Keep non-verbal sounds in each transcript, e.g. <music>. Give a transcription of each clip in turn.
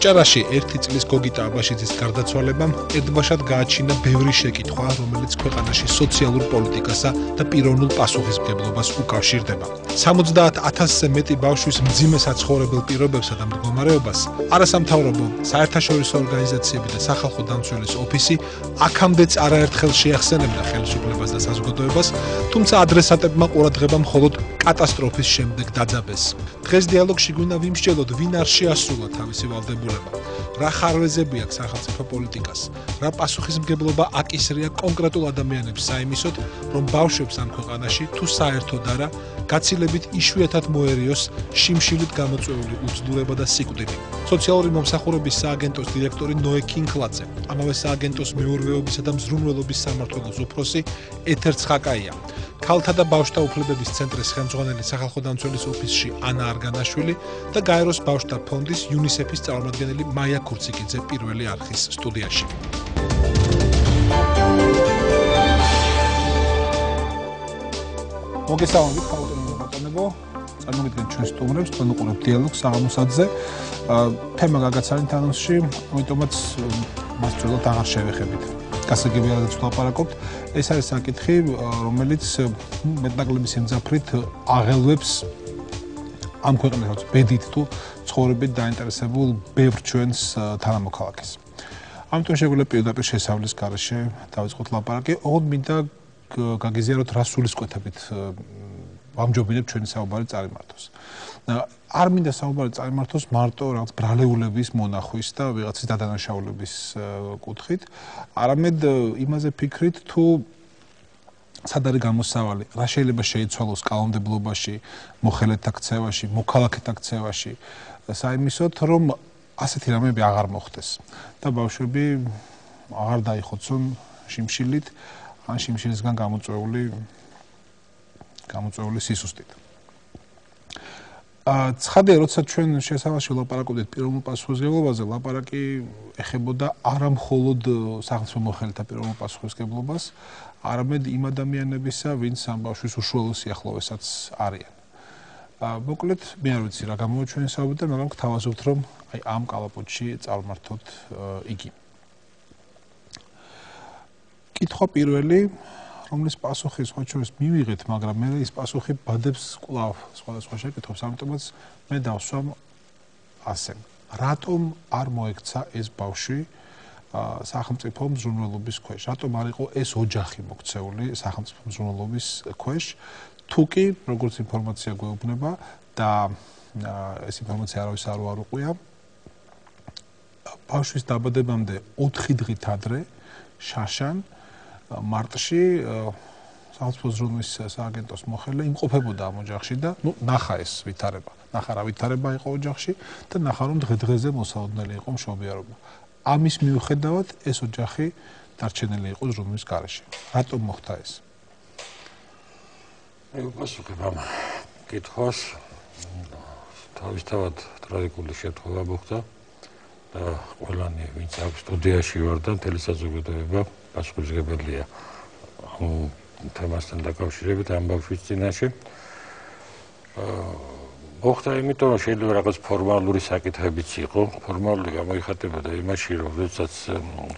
აჭარაში ერთი წლის გოგიტა აბაშიძის გარდაცვალებამ ედბაშად გააჩინა ბევრი შეკითხვა, რომელიც ქვეყანაში სოციალურ პოლიტიკასა და პიროვნულ პასუხისმგებლობას უკავშირდება. 70000-ზე მეტი ბავშვის მძიმე საცხოვრებელ პირობებსა და მდგომარეობას არასამთავრობო საერთაშორისო ორგანიზაციები და სახალხო დამცველის ოფისი აქამდეც არაერთხელ შეახსენებდა ხელისუფლებას და საზოგადოებას, თუმცა ადრესატებმა ყურადღება მხოლოდ კატასტროფის შემდეგ დაძაბეს. დღეს დიალოგში გვინდა ვიმსჯელოთ, ვინ არ შეასრულა თავისი ვალდებულება. რა ხარვეზები აქვს სახელმწიფო პოლიტიკას? რა პასუხისმგებლობა აკისრია კონკრეტულ ადამიანებს საიმისოდ, რომ ბავშვებს ამ ქვეყანაში თუ საერთოდ არა, გაცილებით იშვიათად მოერიოს შიმშილით გამოწვეული უცდურება და სიკვდილი. სოციალური მომსახურების სააგენტოს დირექტორი ნოე კინკლაძე, ამავე სააგენტოს მეურვეობისა და მზრუნველობის სამმართველოს უფროსი ეთერ ცხაკაია. ქალთა და ბავშვთა უფლებების ცენტრის ხელმძღვანელი სახალხო დამცველის ოფისში ანა არგანაშვილი და გაეროს ბავშვთა ფონდის UNICEF-ის წარმომადგენელი მაია ქურციკიძე პირველი არხის სტუდიაში. მოგესალმებით ხალხო ბატონებო წარმოგიდგენთ ჩვენ სტუმრებს თქვენ უყურებთ დიალოგს საღამოსადზე თემა გაგაცანით ანონსში ამიტომაც მას ძველად აღარ შევეხებით. გასაგებია რაც ვაპარაკობთ ეს არის საკითხი რომელიც მეტნაკლების ემძაფრით აღელვებს ამ ქვეყნებს ბედით თუ ცხოვრებით დაინტერესებულ ბევრ ჩვენს თანამოქალაქეს. ამიტომ შეგვიძლია პირდაპირ შესავლის garaშე დავიწყოთ ლაპარაკი. ოღონდ მინდა გაგიზიაროთ რა სულისკვეთებით ვამჯობინებ ჩვენი საუბარი წარიმართოს არ მინდა საუბარი წაიმართოს მარტო რაღაც ბრალეულების მონახვის და ვიღაცის დადანაშაულების კუთხით, არამედ იმაზე ფიქრით თუ სად არის გამოსავალი, რა შეიძლება შეიცვალოს კალონდებლობაში, მოხელეთა ქცევაში, მოქალაქეთა ქცევაში, საიმისოთ, რომ ასეთი რამეები აღარ მოხდეს. და ბავშვები აღარ დაიხოცონ შიმშილით, ან შიმშილისგან გამოწვეული გამოწვეული სისუსტით. ცხადია, როცა ჩვენ შესავალში ვლაპარაკობდით პირველ პასუხისგებლობაზე, ლაპარაკი ეხებოდა არა მხოლოდ სახელმწიფო მოხელეთა პირველ პასუხისგებლობას, არამედ იმ ადამიანებისა, ვინც ამ ბავშვის უშუალო სიახლოვესაც არიან. ა მოკლედ, მე არ ვიცი რა გამოუჩვენ საუბარი, მაგრამ გთავაზობთ, რომ აი ამ კალაპოტში წარმართოთ იგი. კითხვა პირველი რომლის პასუხი სხვა შორის მივიღეთ, მაგრამ მე ის პასუხი ბადებს კლავ სხვადასხვა შეკითხვებს, ამიტომაც მე დავსვამ ასე. რატომ არ მოექცა ეს ბავშვი სახელმწიფო მზრუნველობის ქვეშ? რატომ არ იყო ეს ოჯახი მოქცეული სახელმწიფო მზრუნველობის ქვეშ? თუკი, როგორც ინფორმაცია გვეუბნება და ეს ინფორმაცია არავის არ უარყვია, ბავშვის დაბადებამდე 4 დღით ადრე შაშან მარტში საალთბოს ზრუნვის სააგენტოს მოხელე იმყოფებოდა ამ ოჯახში და ნუ ნახა ეს ვითარება. ნახა რა ვითარება იყო ოჯახში და ნახა რომ დღე-დღეზე მოსაოდნელი იყო მშობიარობა. ამის მიუხედავად ეს ოჯახი დარჩენილი იყო ზრუნვის garaში. რატომ მოხდა ეს? მე უპასუხებ ამ კითხვას. თავისთავად ტრაგიკული შემთხვევა მოხდა და ყველანი ვინც აქ სტუდიაში ვარ და თელესაზოგადოება პასუხისგებელია ამ თემასთან დაკავშირებით ამ ბავშვის წინაშე. აა მოხდა იმიტომ, რომ შეიძლება რაღაც ფორმალური საკითხებიც იყო, ფორმალური გამოიხატებოდა იმაში, რომ როდესაც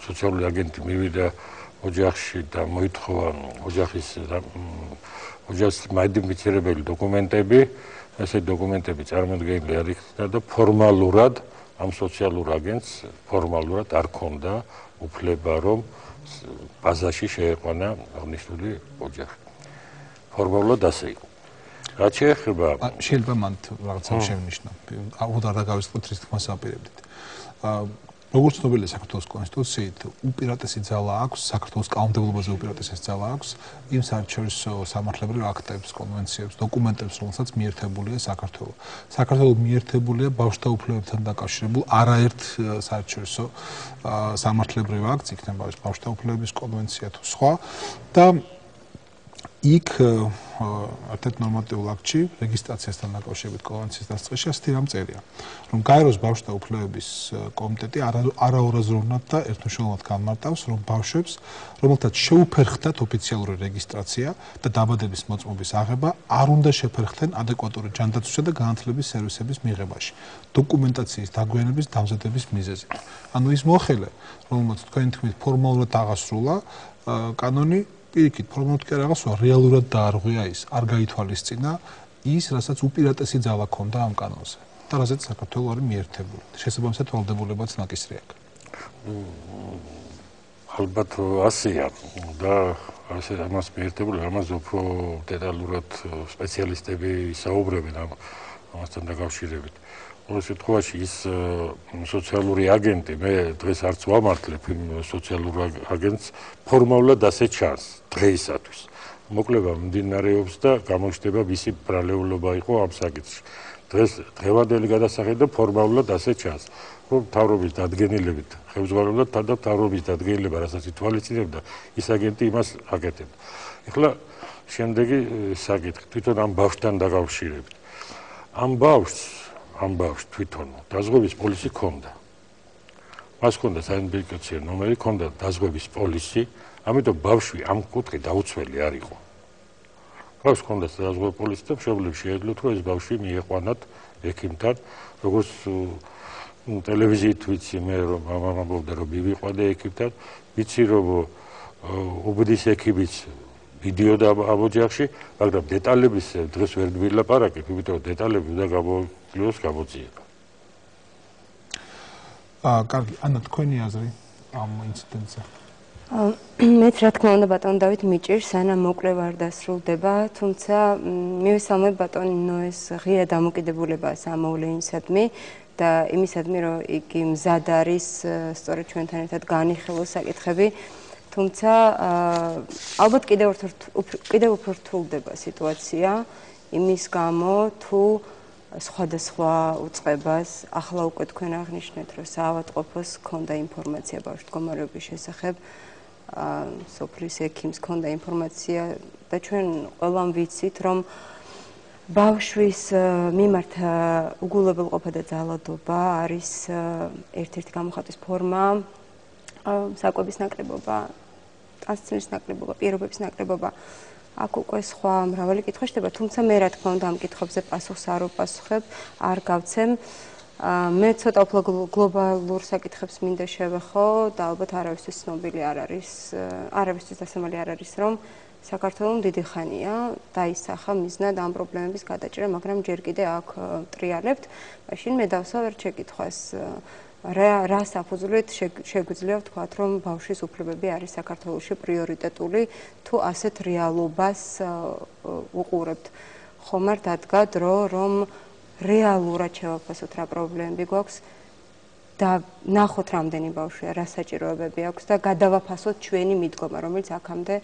სოციალური აგენტი მივიდა ოჯახში და მოითხოვა ოჯახის ოჯახის მაიდენტიფიცირებელი დოკუმენტები, ესე დოკუმენტები წარმოდგენილი არ იქნა და ფორმალურად ამ სოციალურ აგენტს ფორმალურად არ ქონდა უფლება, რომ ბაზაში შეეყვანა აღნიშნული ოჯახი. ფორმალურად ასე იყო. რაც შეეხება შეიძლება მან რაღაცა შევნიშნო. აუდარ და გავისწროთ რის თქმას აპირებდით. აა როგორც ცნობილია საქართველოს კონსტიტუციით, უპირატესი ძალა აქვს საქართველოს კანონმდებლობაზე უპირატესი ძალა აქვს იმ საერთაშორისო სამართლებრივ აქტებს, კონვენციებს, დოკუმენტებს, რომელსაც მიერთებულია საქართველოს. საქართველოს მიერთებულია ბავშვთა უფლებებთან დაკავშირებულ არაერთ საერთაშორისო სამართლებრივ აქტს, იქნება ეს ბავშვთა უფლებების კონვენცია თუ სხვა და იქ ერთად ნორმატიულ აქტში რეგისტრაციასთან დაკავშირებით კონვენციის დასწრებში ასეთი რამ წერია რომ გაეროს ბავშვთა უფლებების კომიტეტი არაორაზროვნად და ერთმშრომლად განმარტავს რომ ბავშვებს რომელთაც შეუფერხდათ ოფიციალური რეგისტრაცია და დაბადების მოწმობის აღება არ უნდა შეფერხდნენ ადეკვატური ჯანდაცვისა და განათლების სერვისების მიღებაში დოკუმენტაციის დაგვიანების დამზადების მიზეზით. ანუ ის მოხელე რომელმაც თქვენ თქმით ფორმალურად აღასრულა კანონი პირიქით ფორმალურად კი რაღაცა რეალურად დაარღვია ის არ გაითვალისწინა ის რასაც უპირატესი ძალა ქონდა ამ კანონზე. და რასაც საქართველოს არის მიერთებული. შესაბამისად ვალდებულებაც ნაკისრი აქვს ალბათ ასია და ასე ამას მიერთებული ამას უფრო დეტალურად სპეციალისტები საუბრებენ ამ ამასთან დაკავშირებით ყოველ შემთხვევაში ის სოციალური აგენტი მე დღეს არც ვამართლებ იმ სოციალურ აგენტს ფორმალურად ასე ჩანს დღეისათვის. მოკლება მიმდინარეობს და გამოჩნდება ვისი ბრალეულობა იყო ამ საკითხში. დღეს დღევანდელი გადასახედა ფორმალურად ასე ჩანს რომ თავრობის დადგენილებით ხელმძღვანელობდა თან და თავრობის დადგენილება რასაც ითვალისწინებდა ის აგენტი იმას აკეთებდა. ეხლა შემდეგი საკითხი. თვითონ ამ ბავშვთან დაკავშირებით. ამ ბავშვს ამ ბავშვს თვითონ დაზღვევის პოლისი ქონდა. მას ქონდა საიდენტიფიკაციო ნომერი, ქონდა დაზღვევის პოლისი, ამიტომ ბავშვი ამ კუთხე დაუცველი არ იყო. ბავშვს ქონდა დაზღვევის პოლისი და შეუძლებს შეეძლოთ, რომ ეს ბავშვი მიეყვანათ ექიმთან, როგორც ტელევიზიით ვიცი მე რომ ამბობდა რომ მივიყვანე ექიმთან, ვიცი რომ უბდის ექიმიც ვიდეო და ამ ოჯახში, მაგრამ დეტალების დღეს ვერ ვილაპარაკებ, იმიტომ რომ დეტალები უნდა გამოიკლოს გამოძიება. აა, კარგი, ანა თქვენი აზრი ამ ინციდენტზე? მეც რა თქმა უნდა ბატონ დავით მიჭირს, ანა მოკლევ არ დასრულდება, თუმცა მივესალმებ ბატონ ნოეს ღია დამოკიდებულებას ამოვლენისადმი და იმისადმი რომ იგი მზად არის სწორედ ჩვენთან ერთად განიხილოს საკითხები. თუმცა ალბათ კიდევ კიდევ უფრო რთულდება სიტუაცია იმის გამო თუ სხვადასხვა უწყებას ახლა უკვე თქვენ აღნიშნეთ რომ საავადმყოფოს ქონდა ინფორმაცია ბავშვ მდგომარეობის შესახებ სოფლის ექიმს ქონდა ინფორმაცია და ჩვენ ყველამ ვიცით რომ ბავშვის მიმართ უგულებელყოფა და ძალადობა არის ერთ-ერთი გამოხატვის ფორმა საკვების ნაკლებობა ტანსცემის ნაკლებობა, პირობების ნაკლებობა. აქ უკვე სხვა მრავალი კითხვა შეიძლება, თუმცა მე რა თქმა უნდა ამ კითხვებზე პასუხს არ ვპასუხებ, არ გავცემ. მე ცოტა უფრო გლობალურ საკითხებს მინდა შევეხო და ალბათ არავისთვის ცნობილი არ არის, არავისთვის დასამალი არ არის, რომ საქართველოს დიდი ხანია დაისახა მიზნად ამ პრობლემების გადაჭრა, მაგრამ ჯერ კიდე აქ ტრიალებთ. მაშინ მე დავსვა ერთ შეკითხვას. რა რა საფუძვლით შეგვიძლია ვთქვათ, რომ ბავშვის უფლებები არის საქართველოსში პრიორიტეტული, თუ ასეთ რეალობას უყურებთ. ხომ არ დადგა დრო, რომ რეალურად შევაფასოთ რა პრობლემები გვაქვს და ნახოთ რამდენი ბავშვია, რა საჭიროებები აქვს და გადავაფასოთ ჩვენი მიდგომა, რომელიც აქამდე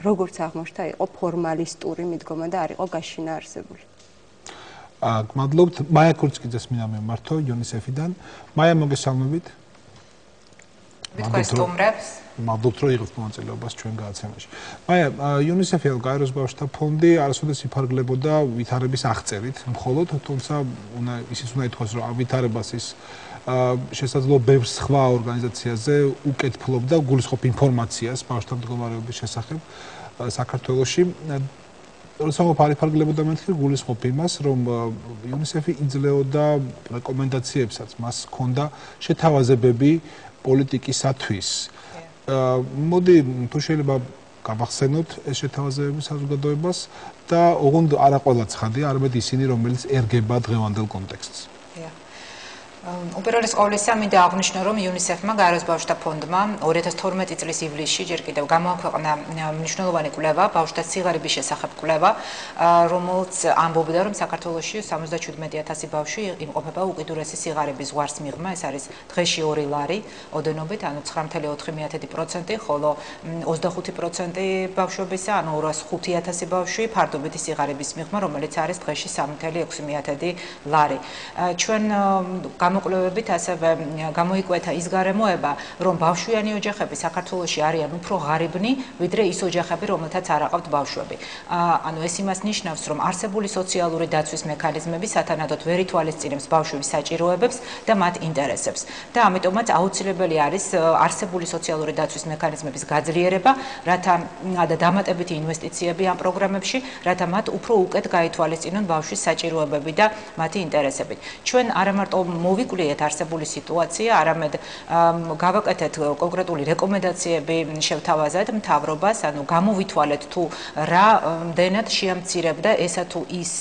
როგორც აღმოჩნდა, იყო ფორმალისტური მიდგომა და არ იყო გაშინა არსებული. აა გმადლობთ. მაია კურცკიძეს მინდა მემართო იუნისეფიდან. მაია მოგესალმებით. ვიტყვეს თუმრებს მადლობთ რომ იღებთ მონაწილეობას ჩვენ გადაცემაში მაია იუნისეფი გაეროს ბავშვთა ფონდი არასოდეს იფარგლებოდა ვითარების აღწერით მხოლოდ თუმცა უნდა ისიც უნდა ითქვას რომ ვითარებას ის შესაძლოა ბევრ სხვა ორგანიზაციაზე უკეთფლობდა გულისხმობ ინფორმაციას ბავშვთა მდგომარეობის შესახებ საქართველოში როცა მოფარიფარგლებოდა მეთქი გულისხმობ იმას რომ UNICEF-ი იძლეოდა რეკომენდაციებსაც მას ჰქონდა შეთავაზებები პოლიტიკისათვის. მოდი თუ შეიძლება გავახსენოთ ეს შეთავაზებები საზოგადოებას და ოღონდ არა ყველა ცხადია, არამედ ისინი რომელიც ერგება დღევანდელ კონტექსტს. უპირველეს ყოვლისა მინდა აღვნიშნო რომ UNICEF-მა გაეროს ბავშვთა ფონდმა 2012 წლის ივლისში ჯერ კიდევ გამოაქვეყნა მნიშვნელოვანი კვლევა ბავშვთა სიღარიბის შესახებ კვლევა რომელიც ამბობდა რომ საქართველოში 77000 ბავშვი იმყოფება უკიდურესი სიღარიბის ზღვარს მიღმა. ეს არის დღეში 2 ლარი ოდენობით ანუ 9.4%, ხოლო 25% ბავშვებისა ანუ 205000 ბავშვი ფარდობითი სიღარიბის მიღმა რომელიც არის დღეში 3.6 ლარი. ჩვენ გამოკვლევებით ასევე გამოიკვეთა ის გარემოება, რომ ბავშვიანი ოჯახები საქართველოში არიან უფრო ღარიბნი, ვიდრე ის ოჯახები, რომელთაც არ აყავთ ბავშვები. ანუ ეს იმას ნიშნავს, რომ არსებული სოციალური დაცვის მექანიზმები სათანადოდ ვერ ითვალისწინებს ბავშვების საჭიროებებს და მათ ინტერესებს. და ამიტომაც აუცილებელი არის არსებული სოციალური დაცვის მექანიზმების გაძლიერება, რათა და დამატებითი ინვესტიციები ამ პროგრამებში, რათა მათ უფრო უკეთ გაითვალისწინონ ბავშვის საჭიროებები და მათი ინტერესები. ჩვენ არა მარტო მოვიკვლიეთ არსებული სიტუაცია, არამედ გავაკეთეთ კონკრეტული რეკომენდაციები შევთავაზეთ მთავრობას, ანუ გამოვითვალეთ თუ რა დენად შეამცირებდა ესა თუ ის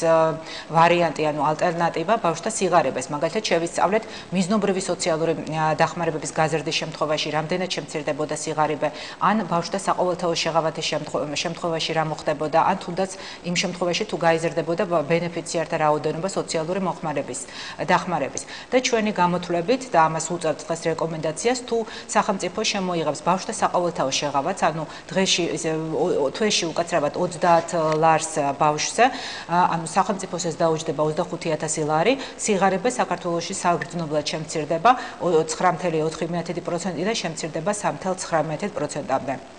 ვარიანტი, ანუ ალტერნატივა ბავშვთა სიღარიბეს. მაგალითად, შევისწავლეთ მიზნობრივი სოციალური დახმარებების გაზრდის შემთხვევაში რამდენად შემცირდებოდა სიღარიბე, ან ბავშვთა საყოველთაო შეღავათის შემთხვევაში რა მოხდებოდა, ან თუნდაც იმ შემთხვევაში თუ გაიზრდებოდა ბენეფიციართა რაოდენობა სოციალური მოხმარების დახმარების. და ჩვენი გამოთვლებით და ამას უწევთ დღეს რეკომენდაციას, თუ სახელმწიფო შემოიღებს ბავშვთა საყოველთაო შეღავათს, ანუ დღეში თვეში უკაცრავად 30 ლარს ბავშვზე, ანუ სახელმწიფოს ეს დაუჯდება 25000 ლარი, სიღარიბე საქართველოში საგრძნობლად შემცირდება 9.4%-დან შემცირდება 3.19%-მდე.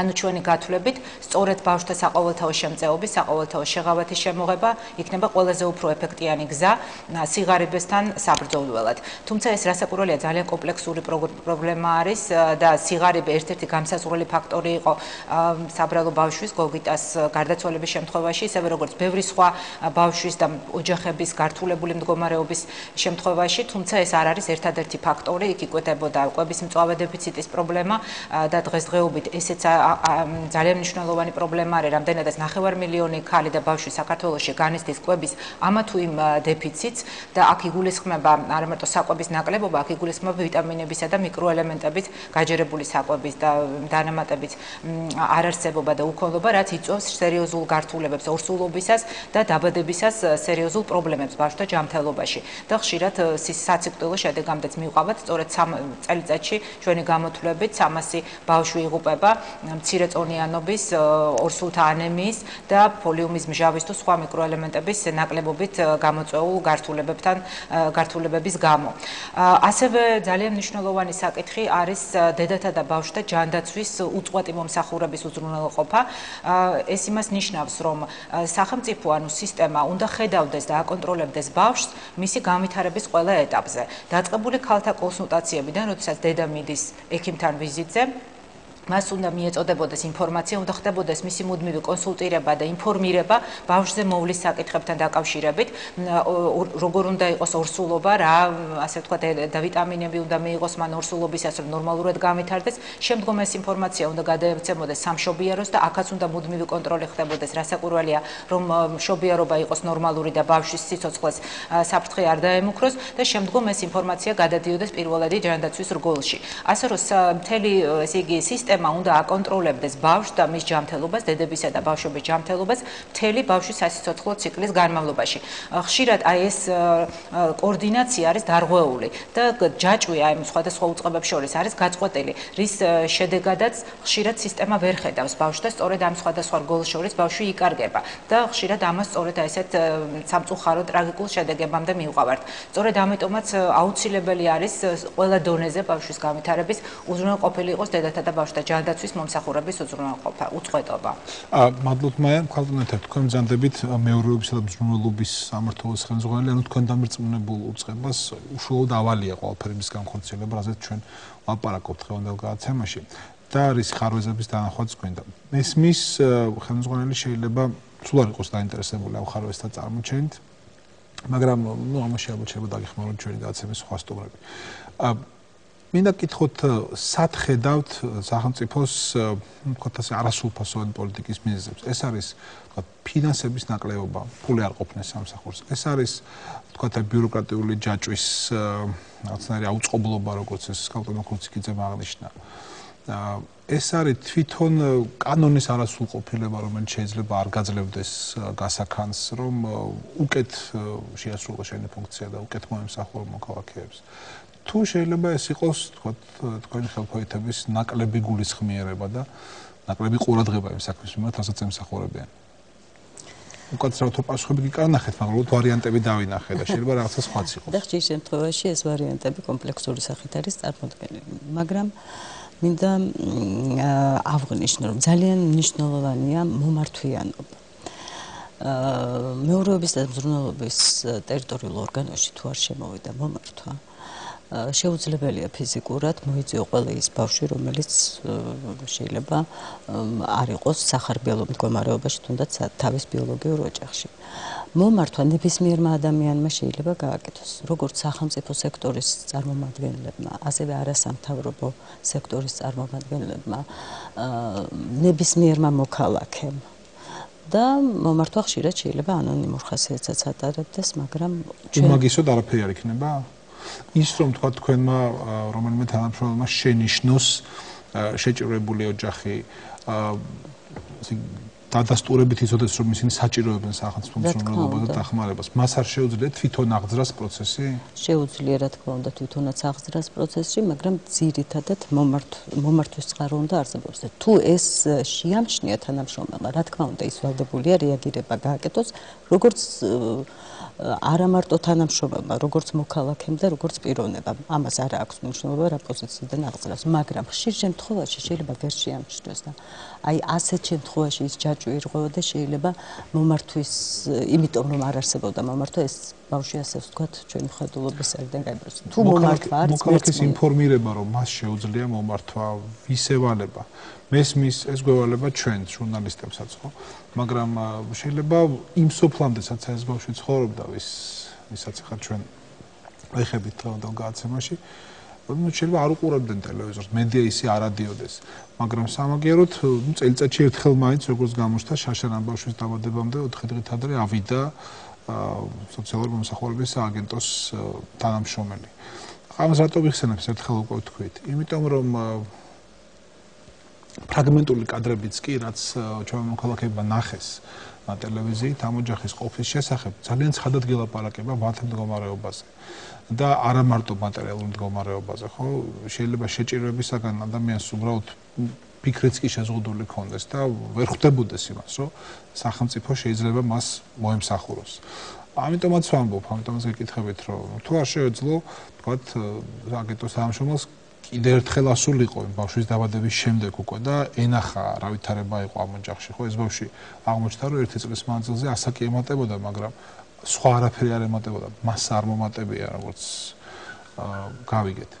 ანუ ჩვენი გათვლებით, სწორედ ბავშვთა საყოველთაო შემწეობის, საყოველთაო შეღავათის შემოღება იქნება ყველაზე უფრო ეფექტიანი გზა სიგარებესთან საბრძოლველად. თუმცა ეს რასაკვირველია, ძალიან კომპლექსური პრობლემა არის და სიგარები ერთ-ერთი გამსაზღვრელი ფაქტორი იყო საბრალო ბავშვის გოგიტას გარდაცვალების შემთხვევაში, ისევე როგორც ბევრი სხვა ბავშვის და ოჯახების გართულებული მდგომარეობის შემთხვევაში, თუმცა ეს არ არის ერთადერთი ფაქტორი, იქ იკვეთებოდა კვების მწვავე დეფიციტის პრობლემა და დღესდღეობით ესეც ძალიან მნიშვნელოვანი პრობლემა არის, რამდენადაც 9 მილიონი ქალი და ბავშვი საქართველოში განიცდის კვების ამა თუ იმ დეფიციტს და აქ იგულისხმება არა მარტო საკვების ნაკლებობა, აქ იგულისხმება ვიტამინებისა და მიკროელემენტების გაჯერებული საკვების და დანამატების არარსებობა და უქონლობა, რაც იწვევს სერიოზულ გართულებებს ორსულობისას და დაბადებისას სერიოზულ პრობლემებს ბავშვთა ჯანმრთელობაში. და ხშირად საციკლო შედეგამდეც მივყავთ, სწორედ 3 წელიწადში ჩვენი გამოთვლებით 300 ბავშვი იღუპება მცირეწონიანობის, ორსულთა ანემიის და ფოლიუმის მჟავის თუ სხვა მიკროელემენტების ნაკლებობით გამოწვეულ გართულებებთან გართულებების გამო. ასევე ძალიან მნიშვნელოვანი საკითხი არის დედათა და ბავშვთა ჯანდაცვის უწყვეტი მომსახურების უზრუნველყოფა. ეს იმას ნიშნავს, რომ სახელმწიფო ანუ სისტემა უნდა ხედავდეს და აკონტროლებდეს ბავშვს მისი განვითარების ყველა ეტაპზე. დაწყებული ქალთა კონსულტაციებიდან, როდესაც დედა მიდის ექიმთან ვიზიტზე, მას უნდა მიეწოდებოდეს ინფორმაცია, უნდა ხდებოდეს მისი მუდმივი კონსულტირება და ინფორმირება ბავშვზე მოვლის საკითხებთან დაკავშირებით, როგორ უნდა იყოს ორსულობა, რა, ასე ვთქვათ, და ვიტამინები უნდა მიიღოს მან ორსულობისას, რომ ნორმალურად გამithარდეს. შემდგომ ეს ინფორმაცია უნდა გადაეცემოდეს სამშობიაროს და აქაც უნდა მუდმივი კონტროლი ხდებოდეს. რასაკვირველია, რომ მშობიარობა იყოს ნორმალური და ბავშვის სიცოცხლეს საფრთხე არ დაემუქროს და შემდგომ ეს ინფორმაცია გადადიოდეს პირველადი ჯანდაცვის რგოლში. ასე რომ მთელი ესე იგი სისტემა სისტემა უნდა აკონტროლებდეს ბავშვს და მის ჯანმრთელობას, დედებისა და ბავშვების ჯანმრთელობას მთელი ბავშვის სასიცოცხლო ციკლის განმავლობაში. ხშირად აი ეს კოორდინაცია არის დარღვეული და ჯაჭვი აი სხვადასხვა უწყებებს შორის არის გაწყვეტილი, რის შედეგადაც ხშირად სისტემა ვერ ხედავს ბავშვს და სწორედ ამ სხვადასხვა რგოლ შორის ბავშვი იკარგება და ხშირად ამას სწორედ აი ესეთ სამწუხარო ტრაგიკულ შედეგებამდე მივყავართ. სწორედ ამიტომაც აუცილებელი არის ყველა დონეზე ბავშვის განვითარების უზრუნველყოფილი იყოს დედათა და ბავშვთა ჯანდაცვის მომსახურების უზრუნველყოფა, უწყვეტობა. ა მადლობთ მაია, ხალხუნეთა თქვენ ძანდებით მეურვეობისა და მზრუნველობის სამართლოს ხელმძღვანელი, ანუ თქვენ დამრწმუნებულ უწყებას უშუალოდ ავალია ყველაფერი მის განხორციელება, რაზეც ჩვენ ვაპარაკობთ ხელმძღვანელ გადაცემაში და არის ხარვეზების დანახვაც თქვენ და მესმის ხელმძღვანელი შეიძლება სულ არ იყოს დაინტერესებული ამ ხარვესთან წარმოჩენით, მაგრამ ნუ ამაში ალბათ შეიძლება დაგეხმაროთ ჩვენი გადაცემის სხვა სტუმრები. ა მინდა გითხოთ სად ხედავთ სახელმწიფოს ვთქვათ ასე არასრულფასოვანი პოლიტიკის მიზეზებს ეს არის ვთქვათ ფინანსების ნაკლებობა ფული არ ყოფნეს სამსახურს. ეს არის ვთქვათ ბიუროკრატიული ჯაჭვის რაღაცნაირი აუწყობლობა როგორც ეს კალტონო კუციკიძემ აღნიშნა. ეს არის თვითონ კანონის არასრულყოფილება რომელიც შეიძლება არ გაძლევდეს გასახანს რომ უკეთ შეასრულოს შენი ფუნქცია და უკეთ მოემსახურო მოქალაქეებს თუ შეიძლება ეს იყოს თქო თქვენი ხელფოეთების ნაკლები გულისხმიერება და ნაკლები ყურადღება იმ საქმის მიმართ, რასაც ემსახურებიან. უკაცრავად პასუხები გიკარნახეთ, მაგრამ უთ ვარიანტები დავინახე და შეიძლება რაღაცა სხვაც იყოს. და ხშირ შემთხვევაში ეს ვარიანტები კომპლექსური სახით არის წარმოქმნილი, მაგრამ მინდა აღვნიშნო, რომ ძალიან მნიშვნელოვანია მომართვიანობა. აა მეურვეობის და მზრუნველობის ტერიტორიულ ორგანოში თუ არ შემოვიდა მომართვა, შეუძლებელია ფიზიკურად მოიწიო ყველა ის ბავშვი, რომელიც შეიძლება არ იყოს სახარბიელო მდგომარეობაში, თუნდაც თავის ბიოლოგიურ ოჯახში. მომართვა ნებისმიერმა ადამიანმა შეიძლება გააკეთოს, როგორც სახელმწიფო სექტორის წარმომადგენლებმა, ასევე არასამთავრობო სექტორის წარმომადგენლებმა, ნებისმიერმა მოქალაქემ. და მომართვა ხშირად შეიძლება ანონიმურ ხასიათსაც ატარებდეს, მაგრამ ჩვენ მაგისოდ არაფერი არ იქნება? ის რომ თქვა თქვენმა რომელიმე თანამშრომელმა შენიშნოს შეჭრებული ოჯახი დადასტურებით იცოდეს რომ ისინი საჭიროებენ სახელმწიფო მშრომლობას და დახმარებას. მას არ შეუძლიათ თვითონ აღძრას პროცესი? შეუძლია რა თქმა უნდა თვითონაც აღძრას პროცესში მაგრამ ძირითადად მომართ მომართვის წყარო უნდა არსებობს თუ ეს შეამჩნია თანამშრომელმა რა თქმა უნდა ის ვალდებულია რეაგირება გააკეთოს როგორც არა მარტო თანამშრომელმა, როგორც მოქალაქემ და როგორც პიროვნებამ. ამას არ აქვს მნიშვნელობა რა პოზიციიდან აღწერას, მაგრამ ხშირ შემთხვევაში შეიძლება ვერ შეამჩნიოს და აი ასეთ შემთხვევაში ის ჯაჭვი ირღვევა და შეიძლება მომართვის, იმიტომ რომ არ არსებობდა მომართვა ეს ბავშვი ასე ვთქვათ, ჩვენი ხედულობის არიდან გაიბრძოს. თუ მომართვა არის, მოქალაქის ინფორმირება რომ მას შეუძლია მომართვა, ვისევალება. მესმის ეს გვევალება ჩვენ ჟურნალისტებსაც ხო მაგრამ შეიძლება იმ სოფლამდესაც ეს ბავშვი ცხოვრობდა ვის ვისაც ახლა ჩვენ ვეხებით თლავდელ გააცემაში ну შეიძლება არ უყურებდნენ ტელევიზორს მედია ისე არადიოდეს მაგრამ სამაგიეროდ ну წელიწადში ერთხელ მაინც როგორც გამოჩნდა შაშან ამ ბავშვის დაბადებამდე 4 დღით ადრე ავიდა სოციალური მომსახურების აგენტოს თანამშრომელი ამას რატო ვიხსენებ ერთხელ უკვე ვთქვით იმიტომ რომ ფრაგმენტული კადრებიც კი რაც ჩვენ მოქალაქეებმა ნახეს ტელევიზიით ამ ოჯახის ყოფის შესახებ ძალიან ცხადად გელაპარაკება მათ მდგომარეობაზე და არა მარტო მატერიალურ მდგომარეობაზე ხო? შეიძლება შეჭირვებისაგან ადამიანს უბრალოდ ფიქრიც კი შეზღუდული ქონდეს და ვერ ხვდებოდეს იმას რომ სახელმწიფო შეიძლება მას მოემსახუროს. ამიტომაც ვამბობ ამიტომაც გეკითხებით რომ თუ არ შეეძლო თქვათ აგენტოს სამშობლოს კიდევ ერთხელ ასულიყო იმ ბავშვის დაბადების შემდეგ უკვე და ენახა რა ვითარება იყო ამ ოჯახში. ხო ეს ბავშვი აღმოჩნდა რომ ერთი წლის მანძილზე ასაკი ემატებოდა მაგრამ სხვა არაფერი არ ემატებოდა. მას არ მომატებია როგორც გავიგეთ.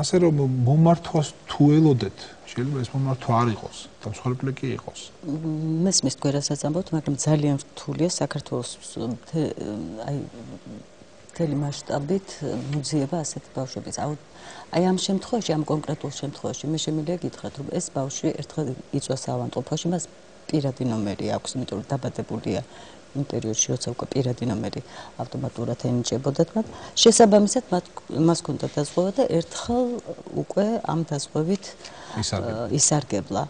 ასე რომ მომართვას თუ ელოდეთ? შეიძლება ეს მომართვა არ იყოს და მსხვერპლი კი იყოს. მესმის თქვენასაც ამბობთ მაგრამ ძალიან რთულია საქართველოს აი მთელი მასშტაბით მუძიება ასეთი ბავშვების აუ აი ამ შემთხვევაში, ამ კონკრეტულ შემთხვევაში მე შემიძლია გითხრათ, რომ ეს ბავშვი ერთხელ იწვა სავანტოფოში, მას პირადი ნომერი აქვს, იმიტომ რომ დაბადებულია იმ პერიოდში, როცა უკვე პირადი ნომერი ავტომატურად ენიჭებოდა მათ. შესაბამისად, მას ჰქონდა დაზღვევა და ერთხელ უკვე ამ დაზღვევით ისარგებლა.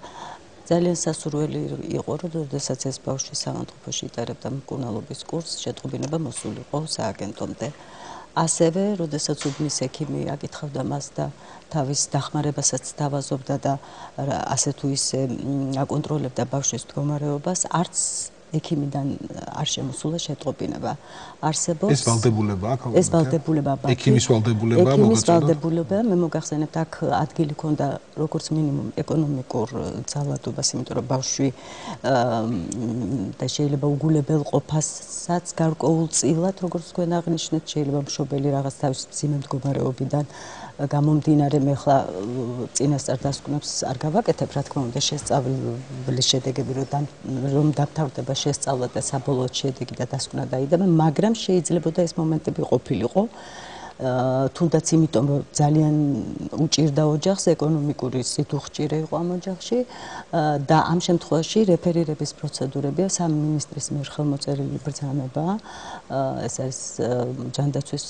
ძალიან სასურველი იყო, რომ შესაძაც ეს ბავშვი სავანტოფოში იტარებდა მკურნალობის კურსს, შეტყობინება მოსულიყო სააგენტომდე. ასევე, როდესაც უბნის ექიმი აკითხავდა მას და თავის დახმარებასაც დავაზობდა და ასე თუ ისე აკონტროლებდა ბავშვის მდგომარეობას, არც ექიმიდან არ შემოსულა შეტყობინება. არსებობს ეს ვალდებულება აქვს? ეს ვალდებულება აქვს. ექიმის ვალდებულება მოგეწონა? ექიმის ვალდებულება, მე მოგახსენებთ, აქ ადგილი ქონდა როგორც მინიმუმ ეკონომიკურ ძალადობას, იმიტომ რომ ბავშვი და შეიძლება უგულებელ ყოფასაც გარკვეულწილად, როგორც თქვენ აღნიშნეთ, შეიძლება მშობელი რაღაც თავის ძიმე მდგომარეობიდან გამომდინარე მე ხლა წინასწარ დასკვნებს არ გავაკეთებ რა თქმა უნდა შესწავლის შედეგები რომ რომ დამთავრდება შესწავლა და საბოლოო შედეგი და დასკვნა დაიდება მაგრამ შეიძლება და ეს მომენტები ყოფილიყო თუნდაც იმიტომ რომ ძალიან უჭირდა ოჯახს ეკონომიკური სიტუხჭირე იყო ამ ოჯახში და ამ შემთხვევაში რეფერირების პროცედურებია სამ მინისტრის მიერ ხელმოწერილი ბრძანება. ეს არის ჯანდაცვის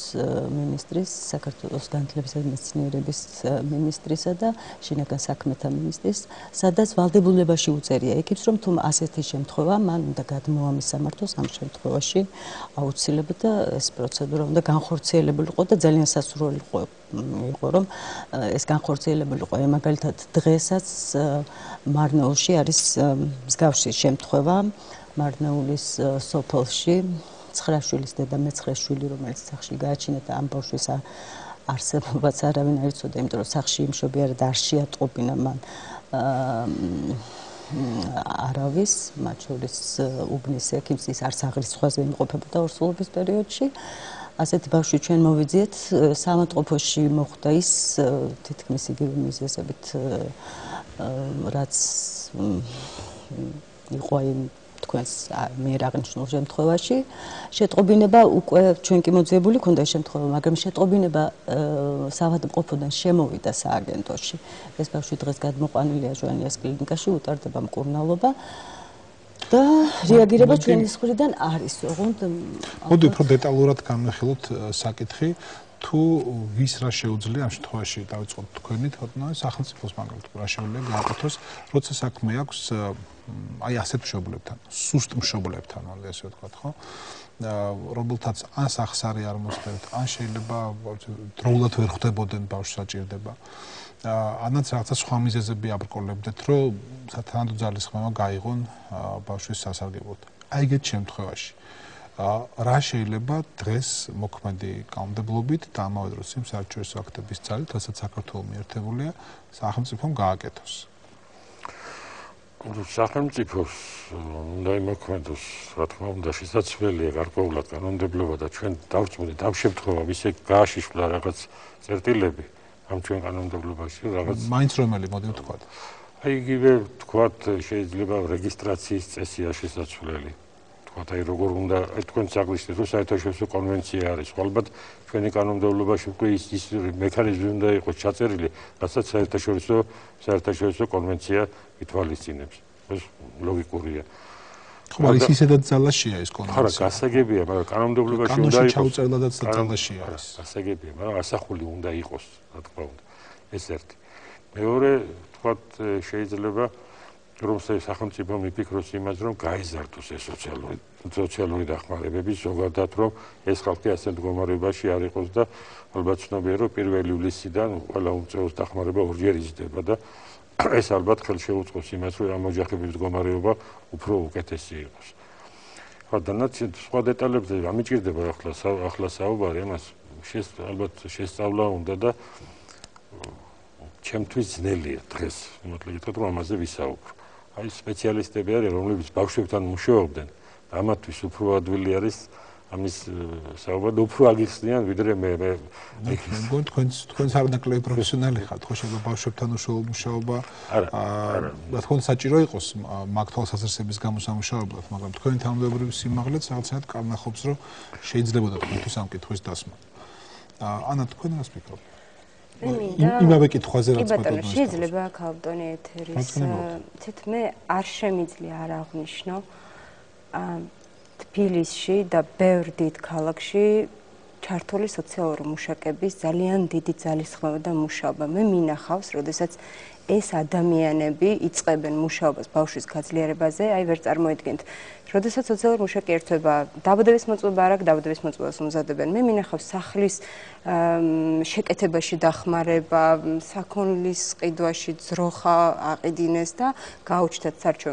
მინისტრის საქართველოს განათლებისა და მეცნიერების მინისტრისა და შინაგან საქმეთა მინისტრის. სადაც ვალდებულებაში უწერია ეკიპს რომ თუ ასეთი შემთხვევა მან უნდა გადმოამისამართოს ამ შემთხვევაში აუცილებლად ეს პროცედურა უნდა განხორციელებულიყო და ძალიან სასურველი იყო რომ ეს განხორციელებულიყო. მაგალითად დღესაც მარნეულში არის მსგავსი შემთხვევა მარნეულის სოფელში 9 შვილის დედა მე-9 შვილი რომელიც სახში გააჩინა და ამ ბავშვის არსებობაც არავინ არ იცოდა იმიტომ რომ სახში იმშობიარა და არ შეატყობინა მან არავის მათ შორის უბნის ექიმს ის არც აღრის სხვაზე იმყოფებოდა ორსულობის პერიოდში ასეთი ბავშვი ჩვენ მოვიძიეთ სამატყოფოში მოხდა ის თითქმის იგივე მიზეზებით რაც იყო იმ თქვენს მიერ აღნიშნულ შემთხვევაში. შეტყობინება უკვე ჩვენ კი მოძიებული ქონდა შემთხვევა მაგრამ შეტყობინება საავადმყოფოდან შემოვიდა სააგენტოში. ეს ბავშვი დღეს გადმოყვანილია ჟვანიას კლინიკაში უტარდება მკურნალობა და რეაგირება ჩვენი მხრიდან არის ოღონდ მოდი უფრო დეტალურად განვიხილოთ საკითხი. თუ ვის რა შეუძლია ამ შემთხვევაში დავიწყოთ თქვენი თქო სახელმწიფოს მაგალითად რა შეუძლია გააკეთოს როცა საქმე აქვს აი ასეთ მშობლებთან სუსტ მშობლებთან უნდა ესე ვთქვა ხო? რომელთაც ან სახსარი არ მოსდევთ ან შეიძლება დროულად ვერ ხვდებოდნენ ბავშვს საჭირდება ანაც რაღაცა სხვა მიზეზები აბრკოლებდეთ რომ სათანადო ძალისხმევა გაიღონ ბავშვის სასარგებლოდ. აი ეგეთ შემთხვევაში. რა შეიძლება დღეს მოქმედი კანონმდებლობით და ამავე დროს იმ საერთაშორისო აქტების ძალით, რასაც საქართველოს მიერთებულია, სახელმწიფომ გააკეთოს. სახელმწიფოს უნდა იმოქმედოს, რა თქმა უნდა, შესაძლებელია გარკვეულად კანონმდებლობა და ჩვენ დავწმუნდით ამ შემთხვევაში ისე გააშიშვლა რაღაც წერტილები ამ ჩვენ კანონმდებლობაში, რაღაც მაინც რომელი მოდი ვთქვათ. აი იგივე ვთქვათ, შეიძლება რეგისტრაციის წესია შესაძლებელი. თქვათ აი როგორ უნდა თქვენ საქმეში თუ საერთაშორისო კონვენცია არის ხო ალბათ ჩვენი კანონმდებლობაში უკვე ის ის მექანიზმი უნდა იყოს ჩაწერილი რასაც საერთაშორისო საერთაშორისო კონვენცია ითვალისწინებს ეს ლოგიკურია ხო არის ისედაც ძალაშია ეს კონვენცია ხარა გასაგებია მაგრამ კანონმდებლობაში უნდა იყოს კანონში ჩაუწერლადაც ძალაშია ეს. გასაგებია მაგრამ ასახული უნდა იყოს რა თქმა უნდა ეს ერთი. მეორე თქვათ შეიძლება რომ სახელმწიფო მიფიქროს იმას რომ გაიზარდოს ეს სოციალური სოციალური დახმარებები ზოგადად რომ ეს ხალხი ასე მდგომარეობაში არ იყოს და ალბათ ცნობია რომ პირველი ივლისიდან ყველა უმწეოს დახმარება ორჯერ იზრდება და ეს ალბათ ხელშეუწყოს იმას რომ ამ ოჯახების მდგომარეობა უფრო უკეთესი იყოს. ხო და ნაც სხვა დეტალებზე ამიჭირდება ახლა ახლა საუბარი ამას შეს ალბათ შესწავლა უნდა და ჩემთვის ძნელია დღეს მოკლედ გითხრათ რომ ამაზე ვისაუბრო. აი სპეციალისტები არიან რომლებიც ბავშვებთან მუშაობდნენ ამათვის უფრო ადვილი არის ამის საუბარი უფრო აგიხსნიან ვიდრე მე მე მეგონი თქვენ თქვენ საერთოდ პროფესიონალი ხართ ხო შეიძლება ბავშვებთან მუშაობა. აა რა თქმა უნდა საჭირო იყოს მაგთვალსაზრისების გამოსამუშავებლად მაგრამ თქვენი თანამდებობრივი სიმაღლეც რაღაცნაირად კარნახობს რომ შეიძლება თქვენთვის ამ კითხვის დასმა. აა ანა თქვენ რას ფიქრობთ? იმავე კითხვაზე რაც ბატონო შეიძლება ქალბტონი ეთერის თითმე არ შემიძლია არ აღნიშნო თბილისში და ბევრ დიდ ქალაქში ჩართული სოციალური მუშაკების ძალიან დიდი ძალისხმევა და მუშაობა მე მინახავს, როდესაც ეს ადამიანები იწყებენ მუშაობას ბავშვის გაძლიერებაზე, აი ვერ წარმოიდგენთ. როდესაც სოციალური მუშაკი ერთვება, დაბადების მოწმობა არ აქვს, დაბადების მოწმობას უმზადებენ. მე მინახავს სახლის შეკეთებაში დახმარება, საქონლის ყიდვაში ძროხა აყიდინეს და გაუჩნდათ სარჩო.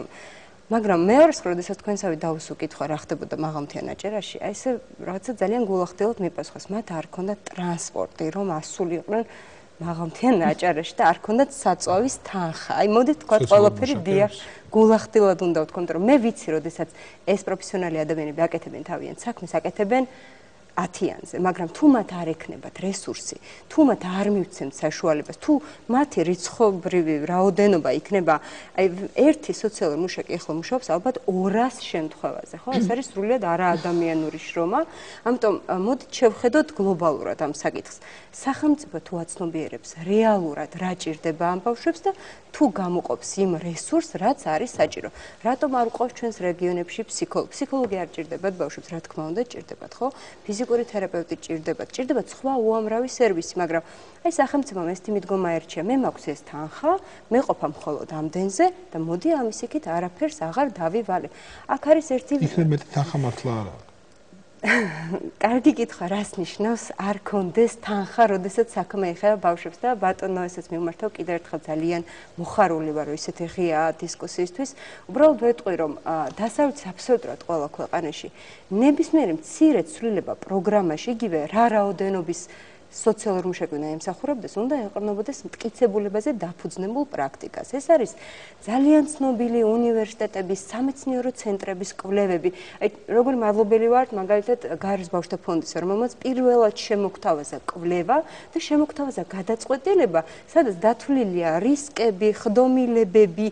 მაგრამ მეორეს როდესაც თქვენსავე დაუსო კითხვა რა ხდებოდა მაღალმთიან აჭერაში, აი ესე რაღაცა ძალიან გულახდილად მიპასუხეს, მათ არ ქონდათ ტრანსპორტი, რომ ასულიყვნენ მაღალმთიან აჭარაში და არ ქონდათ საწვავის თანხა. აი მოდით თქვა ყველაფერი დიახ. გულახდილად უნდა ვთქვათ, რომ მე ვიცი, როდესაც ეს პროფესიონალი ადამიანები აკეთებენ თავიანთ საქმეს, აკეთებენ 10-იანზე, მაგრამ თუ მათ არ ექნებათ რესურსი, თუ მათ არ მივცემთ საშუალებას, თუ მათი რიცხობრივი რაოდენობა იქნება, აი ერთი სოციალური მუშაკი ახლა მუშაობს ალბათ 200 შემთხვევაზე, ხო? ეს არის სრულიად არაადამიანური შრომა. ამიტომ მოდით შევხედოთ გლობალურად ამ საკითხს. სახელმწიფო თუ აცნობიერებს რეალურად რა ჭირდება ამ ბავშვებს და თუ გამოყოფს იმ რესურსს, რაც არის საჭირო. რატომ არ უყავს ჩვენს რეგიონებში ფსიქოლოგი? ფსიქოლოგი არ ჭირდებათ ბავშვებს, რა თქმა უნდა, ჭირდებათ, ხო? ფიზიკური თერაპევტი ჭირდებათ, ჭირდებათ სხვა უამრავი სერვისი, მაგრამ აი სახელმწიფომ ეს თიმიდგომა ერჩია, მე მაქვს ეს თანხა, მე ყოფა მხოლოდ ამდენზე და მოდი ამის იქით არაფერს აღარ დავივალებ. აქ არის ერთი ისე მეტი თანხა მართლა არა. კარგი კითხვა, რას ნიშნავს არ კონდეს თანხა, როდესაც საქმე ეხება ბავშვებს და ბატონო ესეც მიმართავ კიდევ ერთხელ ძალიან მოხარული ვარ ისეთი ღია დისკუსიისთვის. უბრალოდ ვეტყვი რომ დასავლეთ აბსოლუტურად ყველა ქვეყანაში ნებისმიერი მცირე ცვლილება პროგრამაში იგივე რა რაოდენობის სოციალურ მშენებლობა ემსახურებდეს, უნდა ეყრდნობოდეს მტკიცებულებაზე დაფუძნებულ პრაქტიკას. ეს არის ძალიან ცნობილი უნივერსიტეტების, სამეცნიერო ცენტრების კვლევები. აი, როგორი მადლობელი ვართ, მაგალითად, გარის ბავშვთა ფონდის, რომელმაც პირველად შემოგთავაზა კვლევა და შემოგთავაზა გადაწყვეტილება, სადაც დათვლილია რისკები, ხდომილებები,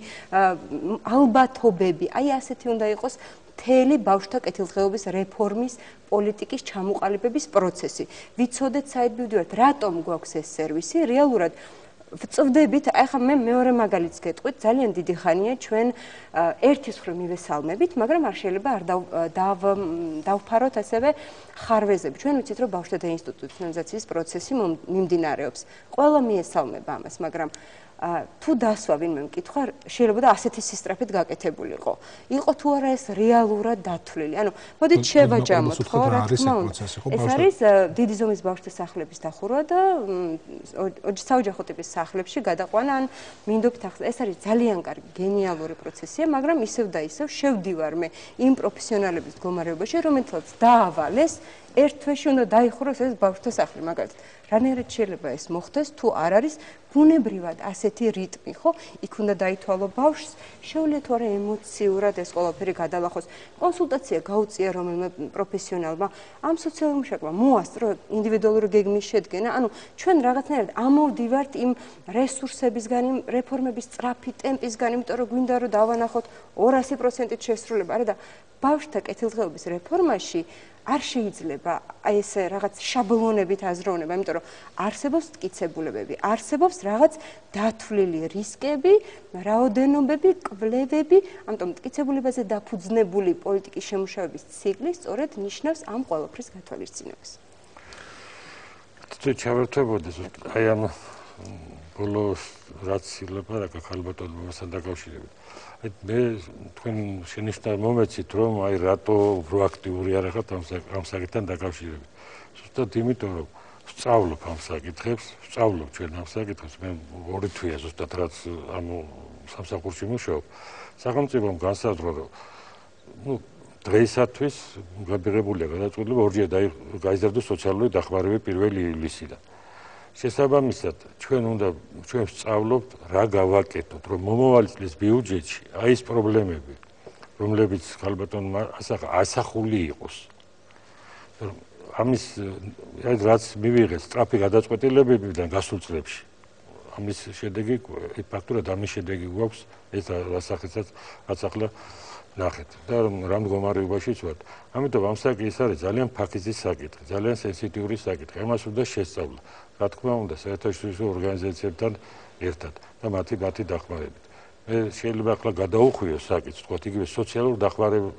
ალბათობები. აი, ასეთი უნდა იყოს მთელი ბავშვთა კეთილდღეობის რეფორმის პოლიტიკის ჩამოყალიბების პროცესი. ვიცოდეთ საით მივდივართ, რატომ გვაქვს ეს სერვისი? რეალურად ვწვდებით, ახლა მე მეორე მაგალითს გეტყვით, ძალიან დიდი ხანია ჩვენ ერთის ხრო მივესალმებით, მაგრამ არ შეიძლება არ დავფაროთ ასევე ხარვეზები. ჩვენ ვიცით, რომ ბავშვთა ინსტიტუციონალიზაციის პროცესი მიმდინარეობს. ყველა მიესალმება ამას, მაგრამ თუ დასვა ვინმე მკითხვა, შეიძლება და ასეთი სისტრაფით გაკეთებულიყო. იყო თუ არა ეს რეალურად დათვლილი? ანუ მოდით შევაჯამოთ, ხო, რა თქმა უნდა. ეს არის დიდი ზომის ბავშვთა სახლების დახურვა და საოჯახო ტიპის სახლებში გადაყვანა, ან მინდობთ ახლა ეს არის ძალიან კარგი, გენიალური პროცესია, მაგრამ ისევ და ისევ შევდივარ მე იმ პროფესიონალების მდგომარეობაში, რომელთაც დაავალეს ერთ თვეში უნდა დაიხუროს ეს ბავშვთა სახლი, მაგალითად. რანაირად შეიძლება ეს მოხდეს თუ არ არის ბუნებრივად ასეთი რიტმი, ხო? იქ უნდა დაითვალო ბავშვს, შეუძლია თუ არა ემოციურად ეს ყველაფერი გადალახოს. კონსულტაცია გაუწია რომელიმე პროფესიონალმა, ამ სოციალურ მშაკმა მოასწრო ინდივიდუალური გეგმის შედგენა. ანუ ჩვენ რაღაცნაირად ამოვდივართ იმ რესურსებისგან, იმ რეფორმების სწრაფი ტემპისგან, იმიტომ რომ გვინდა რომ დავანახოთ 200%-ით შესრულება. არა და ბავშვთა კეთილდღეობის რეფორმაში არ შეიძლება ეს რაღაც შაბლონებით აზროვნება, იმიტომ რომ არსებობს მტკიცებულებები, არსებობს რაღაც დათვლილი რისკები, რაოდენობები, კვლევები, ამიტომ მტკიცებულებაზე დაფუძნებული პოლიტიკის შემუშავების ციკლი სწორედ ნიშნავს ამ ყოველფრის გათვალისწინებას. თუ ჩავერთვებოდეს აი ამ ბოლო რაც ილაპარაკა ხალბატონებასთან დაკავშირებით. აი მე თქვენ შენიშნა მომეცით რომ აი რატო პროაქტიული არ ხართ ამ ამ საკითხთან დაკავშირებით. ზუსტად იმიტომ რომ ვსწავლობ ამ საკითხებს, ვსწავლობ ჩვენ ამ საკითხებს, მე ორი თვეა ზუსტად რაც ამ სამსახურში მუშაობ. სახელმწიფომ განსაზღვრა რომ ну დღეისათვის გაბიღებულია გადაწყვეტილება ორჯერ გაიზარდოს სოციალური დახმარება 1 ივლისიდან. შესაბამისად ჩვენ უნდა ჩვენ ვსწავლობთ რა გავაკეთოთ რომ მომავალი წლის ბიუჯეტში აი ეს პრობლემები რომლებიც ხალბატონ ასახა ასახული იყოს ამის აი რაც მივიღეს სტრაფი გადაწყვეტილებებიდან გასულ წლებში ამის შედეგი ფაქტურად ამის შედეგი გვაქვს ეს ასახესაც რაც ახლა ნახეთ და რა მდგომარეობაშიც ვართ. ამიტომ ამ საკითხი არის ძალიან ფაქიზის საკითხი, ძალიან სენსიტიური საკითხი. ამას უნდა შესწავლა. რა თქმა უნდა, საერთაშორისო ორგანიზაციებთან ერთად და მათი მათი დახმარებით. მე შეიძლება ახლა გადაუხვიო საკითხს, თქო, იგივე სოციალურ დახმარება,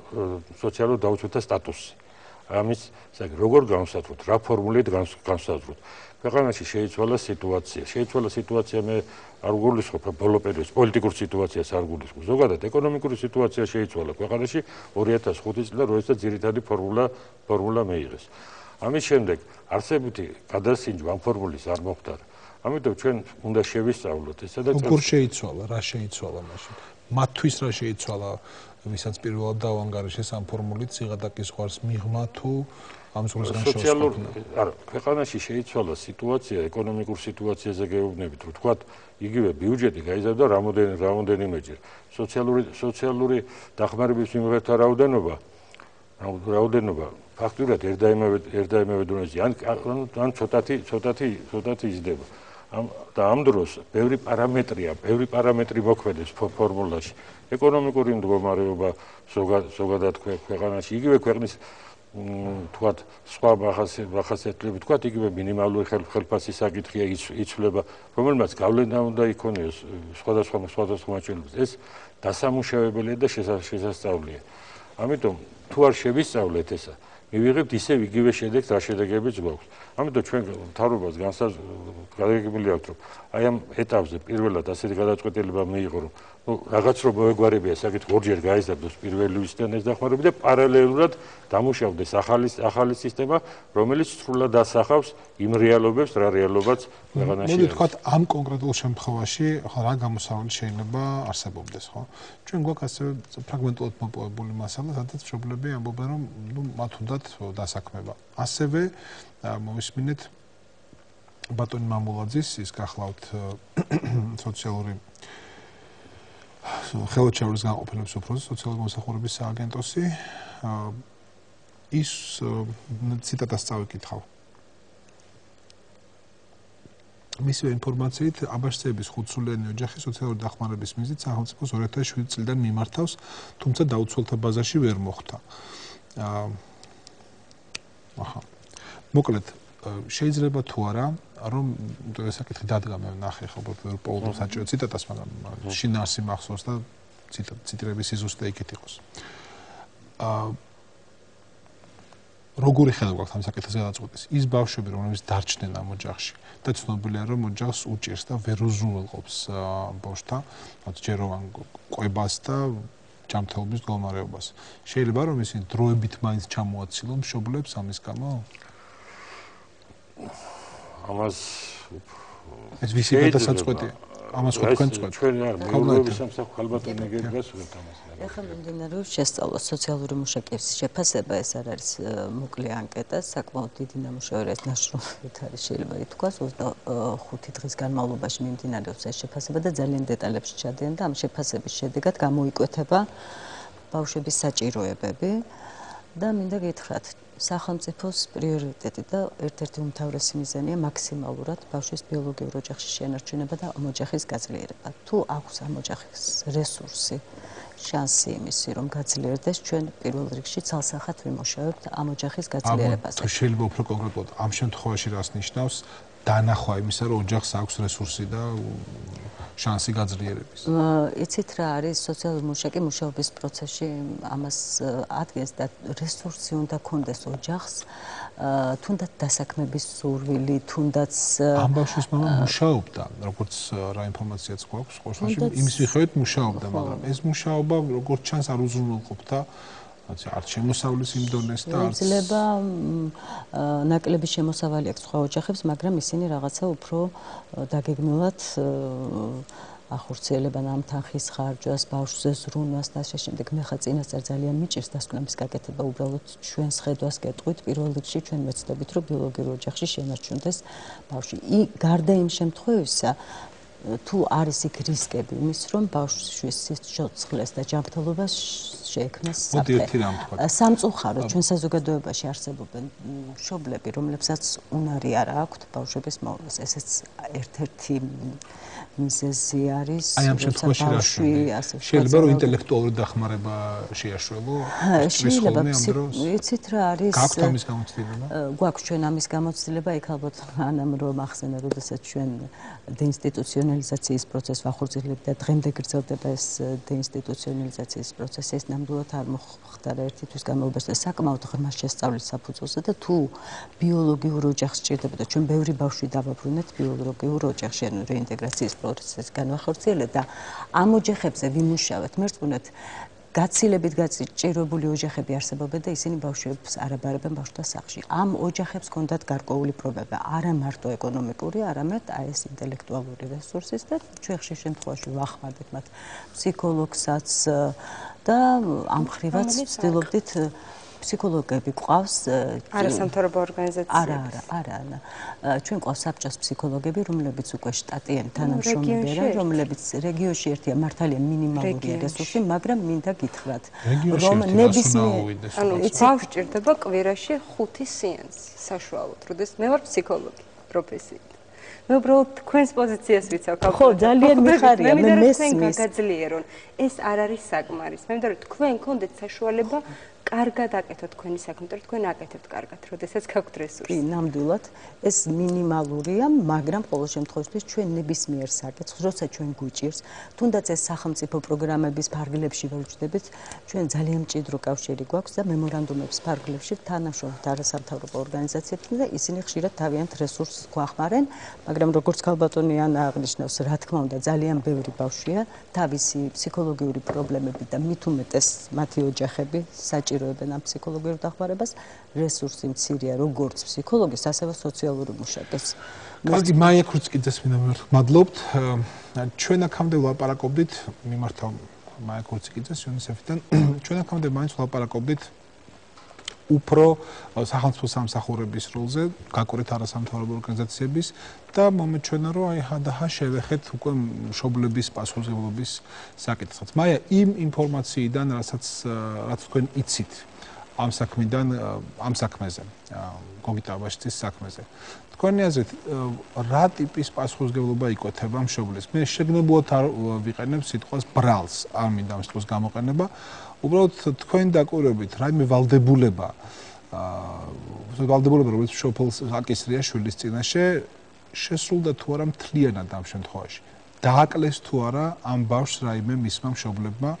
სოციალურ დაუცვეთა სტატუსი. ამის საკ როგორ განსაზღვროთ, რა ფორმულით განსაზღვროთ. ქვეყანაში შეიცვალა სიტუაცია. შეიცვალა სიტუაცია მე არ გულისხმობ ბოლო პერიოდს პოლიტიკურ სიტუაციას არ გულისხმობ. ზოგადად ეკონომიკური სიტუაცია შეიცვალა ქვეყანაში 2005 წლიდან, როდესაც ძირითადი ფორმულა ფორმულა მეიღეს. ამის შემდეგ არსებითი გადასინჯვა ამ ფორმულის არ მოხდა. ამიტომ ჩვენ უნდა შევისწავლოთ ესა და როგორ შეიცვალა, რა შეიცვალა მაშინ? მათთვის რა შეიცვალა, ვისაც პირველად დავანგარიშეს ამ ფორმულით, სიღატაკის ხარს მიღმა თუ ამ სულისგან სოციალურ არა ქვეყანაში შეიცვალა სიტუაცია ეკონომიკურ სიტუაციაზე გეუბნებით რომ თქვა იგივე ბიუჯეტი გაიზარდა რამოდენ რამოდენიმეჯერ სოციალური სოციალური დახმარების მიმღებთა რაოდენობა რაოდენობა ფაქტურად ერდაიმევე ერდაიმევე დონეზე ან ან ცოტათი ცოტათი ცოტათი იზრდება ამ და ამ დროს ბევრი პარამეტრია, ბევრი პარამეტრი მოქმედებს ფორმულაში. ეკონომიკური მდგომარეობა ზოგადად ქვეყანაში, იგივე ქვეყნის თქვათ სხვა მახასიათებლები თქვათ იგივე მინიმალური ხელფასის საკითხია იცვლება რომელმაც გავლენა უნდა იქონიოს სხვადასხვა სხვადასხვა მაჩვენებლებს ეს დასამუშავებელია და შესაძლებელია ამიტომ თუ არ შევისწავლეთ ესა მივიღებთ ისევ იგივე შედეგს, რა შედეგებიც გვაქვს. ამიტომ ჩვენ თავრობას განსაზღვრული აქვს, რომ აი ამ ეტაპზე პირველად ასეთი გადაწყვეტილება მიიღო, რომ ну რაღაც რო მოეგვარებია საკითხი ორჯერ გაიზარდოს პირველი ლუისიდან ეს დახმარება და პარალელურად დამუშავდეს ახალი ახალი სისტემა რომელიც სრულად ასახავს იმ რეალობებს რა რეალობაც ქვეყანაში მოდი თქვა ამ კონკრეტულ შემთხვევაში ხო რა გამოსავალი შეიძლება არსებობდეს ხო ჩვენ გვაქვს ასე ფრაგმენტულად მოპოვებული მასალა სადაც მშობლები ამბობენ რომ ну მათ უნდათ დასაქმება ასევე მომისმინეთ ბატონი მამულაძის ის გახლავთ სოციალური ხელოჩაურის განყოფილების უფროსი სოციალური მოსახურების სააგენტოსი. ის ციტატას წავიკითხავ. მისი ინფორმაციით აბაშცების ხუთსულიანი ოჯახი სოციალური დახმარების მიზნით სახელმწიფოს 2007 წლიდან მიმართავს თუმცა დაუცველთა ბაზაში ვერ მოხვდა აჰა. მოკლედ შეიძლება თუ არა რომ ეს საკითხი დადგა მე ნახე ხო პოულო საჭირო ციტატას მაგრამ შინასი მახსოვს და ციტირების იზუსტე იქით იყოს. აა როგორი გვაქვს ამ საკითხზე გადაწყვეტის? ის ბავშვები რომლებიც დარჩნენ ამ ოჯახში და ცნობილია რომ ოჯახს უჭირს და ვერ უზრუნველყოფს ბავშვთან მათ ჯეროვან ყვებას და ჯანმრთელობის მდგომარეობას. შეიძლება რომ ისინი დროებით მაინც ჩამოაცილონ მშობლებს ამის გამო ამას ეს ვისი გადასაწყვეტია. ამას ხო თქვენ წყვეტ ჩვენ არ მეურვეობის სამსახურ ალბათ ენერგიას ვიღებთ ამას ეხლა მიმდინარეობს შესწავლა სოციალური მუშაკების შეფასება ეს არ არის მოკლე ანკეტა საკმაოდ დიდი ნამუშევარი ეს ნაშრომით არის შეიძლება ითქვას. 25 დღის განმავლობაში მიმდინარეობს ეს შეფასება და ძალიან დეტალებში ჩადიან და ამ შეფასების შედეგად გამოიკვეთება ბავშვების საჭიროებები. და მინდა გითხრათ სახელმწიფოს პრიორიტეტი და ერთ-ერთი უმთავრესი მიზანია მაქსიმალურად ბავშვის ბიოლოგიურ ოჯახში შენარჩუნება და ოჯახის გაძლიერება. თუ აქვს ამ ოჯახის რესურსი, შანსი იმისი, რომ გაძლიერდეს, ჩვენ პირველ რიგში ცალსახად ვიმუშავებთ ამ ოჯახის გაძლიერებაზე. თუ შეიძლება უფრო კონკრეტულად ამ შემთხვევაში რას ნიშნავს დანახვა იმისა, რომ ოჯახს აქვს რესურსი და შანსი გაძლიერების. იცით რა არის სოციალური მუშაკი მუშაობის პროცესში ამას ადგენს და რესურსი უნდა კონდეს ოჯახს. თუნდაც დასაქმების სურვილი, თუნდაც ამბავშვის მამა მუშაობდა, როგორც რა ინფორმაციაც გვაქვს, ყოველში იმის მიხედვით მუშაობდა, მაგრამ ეს მუშაობა როგორც ჩანს არ უზრუნველყოფდა ასე არ შემოსავლის იმ დონეს და არ შეიძლება ნაკლები შემოსავალი აქვს სხვა ოჯახებს, მაგრამ ისინი რაღაცა უფრო დაგეგმილად ახორციელებენ ამ თანხის ხარჯვას, ბავშვზე ზრუნვას და ასე შემდეგ. მე ხა წინასწარ ძალიან მიჭირს დასკვნების გაკეთება, უბრალოდ ჩვენს ხედვას გეტყვით პირველ რიგში ჩვენ მეცდებით, რომ ბიოლოგიურ ოჯახში შემარჩუნდეს ბავშვი. ი გარდა იმ შემთხვევისა, თუ არის იქ რისკები იმის, რომ ბავშვის სიცოცხლეს და ჯანმრთელობას შეექმნას საფრთხე. სამწუხაროდ ჩვენ საზოგადოებაში არსებობენ მშობლები, რომლებსაც უნარი არ აქვთ ბავშვების მოვლის. ესეც ერთ-ერთი მიზეზი არის აი ამ შემთხვევაში რა შეიძლება რომ ინტელექტუალური დახმარება შეაშველო შეიძლება იცით რა არის გაქვთ ამის გამოცდილება? გვაქვს ჩვენ ამის გამოცდილება იქ ალბათ ანამ რომ ახსენა როდესაც ჩვენ დეინსტიტუციონალიზაციის პროცესს ვახორციელებთ და დღემდე გრძელდება ეს დეინსტიტუციონალიზაციის პროცესი ეს ნამდვილად არ მოხდა ერთთვის განმავლობაში და საკმაოდ ღრმა შესწავლის საფუძველზე და თუ ბიოლოგიურ ოჯახს ჭირდება და ჩვენ ბევრი ბავშვი დავაბრუნეთ ბიოლოგიურ ოჯახში ანუ რეინტეგრაციის პროცესს განვახორციელეთ და ამ ოჯახებზე ვიმუშავეთ მერწმუნეთ. გაცილებით გაჭირებული ოჯახები არსებობენ და ისინი ბავშვებს არაბარებენ ბავშვთა სახლში. ამ ოჯახებს ჰქონდათ გარკვეული პრობლემა, არა მარტო ეკონომიკური, არამედ აი ეს ინტელექტუალური რესურსის და ჩვენ ხშირ შემთხვევაში ვახმარდით მათ. ფსიქოლოგსაც და ამ ხრივაც ვცდილობდით ფსიქოლოგები ყავს არასამთავრობო ორგანიზაციები არა არა არა ჩვენ ყავს საბჭოს ფსიქოლოგები რომლებიც უკვე შტატიან თანამშრომლებია რომლებიც რეგიონში ერთია მართალია მინიმალური რესურსი მაგრამ მინდა გითხრათ რომ ნებისმიერ ანუ იცავ სჭირდება კვირაში 5 სეანსი საშუალოდ როდესაც მე ვარ ფსიქოლოგი პროფესიით მე უბრალოდ თქვენს პოზიციას ვიცავ ხო ძალიან მიხარია მე მესმის. გაგაძლიერონ ეს არ არის საკმარის მე მგონი თქვენ კონდეთ საშუალება კარგად აკეთოთ თქვენი საქმე, იმიტომ რომ თქვენ აკეთებთ კარგად, როდესაც გაქვთ რესურსი. კი, ნამდვილად. ეს მინიმალურია, მაგრამ ყოველ შემთხვევაში ჩვენ ნებისმიერ საკითხს, როცა ჩვენ გვიჭირს, თუნდაც ეს სახელმწიფო პროგრამების ფარგლებში ვეჩდებით, ჩვენ ძალიან მჭიდრო კავშირი გვაქვს და მემორანდუმების ფარგლებში თანამშრომლობთ არასამთავრობო ორგანიზაციებთან და ისინი ხშირად თავიანთ რესურსს გვახმარენ, მაგრამ როგორც ქალბატონი ანა აღნიშნავს, რა თქმა უნდა, ძალიან ბევრი ბავშვია თავისი ფსიქოლოგიური პრობლემები და მით უმეტეს მათი ოჯახები საჭიროებენ ამ ფსიქოლოგიურ დახმარებას, რესურსი მცირეა როგორც ფსიქოლოგის, ასევე სოციალური მუშაკის. კარგი, მაია ქურცკიძეს მინდა მადლობთ. ჩვენ აქამდე ვლაპარაკობდით, მიმართავ მაია ქურცკიძეს UNICEF-დან. <clears throat> ჩვენ აქამდე მაინც ვლაპარაკობდით უფრო სახელმწიფო სამსახურების როლზე, გაკვრით არასამთავრობო ორგანიზაციების და მომეჩვენა რომ აი ჰადაჰა შევეხეთ უკვე მშობლების პასუხისმგებლობის საკითხსაც. მაია იმ ინფორმაციიდან, რასაც რაც თქვენ იცით ამ საქმიდან, ამ საქმეზე, გოგიტაბაშტის საქმეზე. თქვენი აზრით, რა ტიპის პასუხისმგებლობა იკვეთება მშობლის? მე შეგნებულად არ ვიყენებ სიტყვას ბრალს, არ მინდა ამ სიტყვის გამოყენება. უბრალოდ თქვენ დაკვირვებით რაიმე ვალდებულება აა ვალდებულება რომელიც შოფელს აკისრია შვილის წინაშე შესრულდა თუ არა მთლიანად ამ შემთხვევაში. დააკლეს თუ არა ამ ბავშვს რაიმე მისმა მშობლებმა?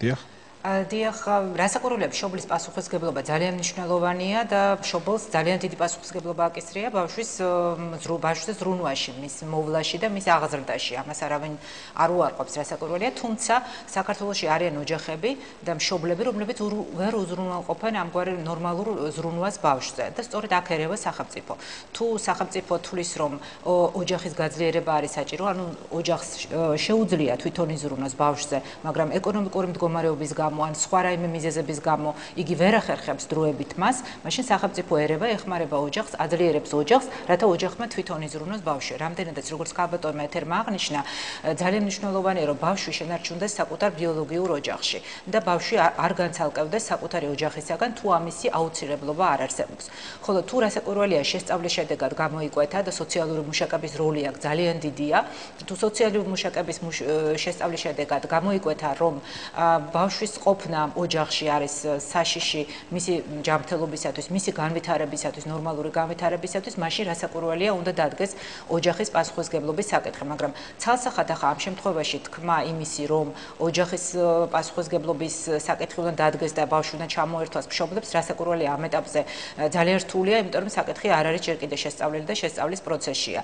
დიახ დიახ, რასაკვირველია, შობლის პასუხისგებლობა ძალიან მნიშვნელოვანია და შობლს ძალიან დიდი პასუხისგებლობა აკისრია ბავშვის ზრუ ბავშვის ზრუნვაში, მის მოვლაში და მის აღზრდაში. ამას არავინ არ უარყოფს, რასაკვირველია, თუმცა საქართველოში არიან ოჯახები და მშობლები, რომლებიც ვერ უზრუნველყოფენ ამგვარ ნორმალურ ზრუნვას ბავშვზე და სწორედ აქ ერევა სახელმწიფო. თუ სახელმწიფო თulis რომ ოჯახის გაძლიერება არის საჭირო, ანუ ოჯახს შეუძლია თვითონ იზრუნოს ბავშვზე, მაგრამ ეკონომიკური მდგომარეობის გამო გამო ან სხვა რაიმე მიზეზების გამო იგი ვერ ახერხებს დროებით მას, მაშინ სახელმწიფო ერევა ეხმარება ოჯახს, აძლიერებს ოჯახს, რათა ოჯახმა თვითონ იზრუნოს ბავშვი. რამდენადაც როგორც ქალბატონმა ეთერმა აღნიშნა, ძალიან მნიშვნელოვანია, რომ ბავშვი შენარჩუნდეს საკუთარ ბიოლოგიურ ოჯახში და ბავშვი არ განცალკევდეს საკუთარი ოჯახისაგან, თუ ამისი აუცილებლობა არ არსებობს. ხოლო თუ რასაკვირველია შესწავლის შედეგად გამოიკვეთა და სოციალური მუშაკების როლი აქ ძალიან დიდია, თუ სოციალური მუშაკების შესწავლის შედეგად გამოიკვეთა, რომ ბავშვის ყოფნა ოჯახში არის საშიში მისი ჯანმრთელობისათვის, მისი განვითარებისათვის, ნორმალური განვითარებისათვის, მაშინ რასაკვირველია უნდა დადგეს ოჯახის პასუხისგებლობის საკითხი, მაგრამ ცალსახად ახლა ამ შემთხვევაში თქმა იმისი, რომ ოჯახის პასუხისგებლობის საკითხი უნდა დადგეს და ბავშვი უნდა ჩამოერთვას მშობლებს, რასაკვირველია ამ ეტაპზე ძალიან რთულია, იმიტომ რომ საკითხი არ არის ჯერ კიდე შესწავლილი და შესწავლის პროცესია.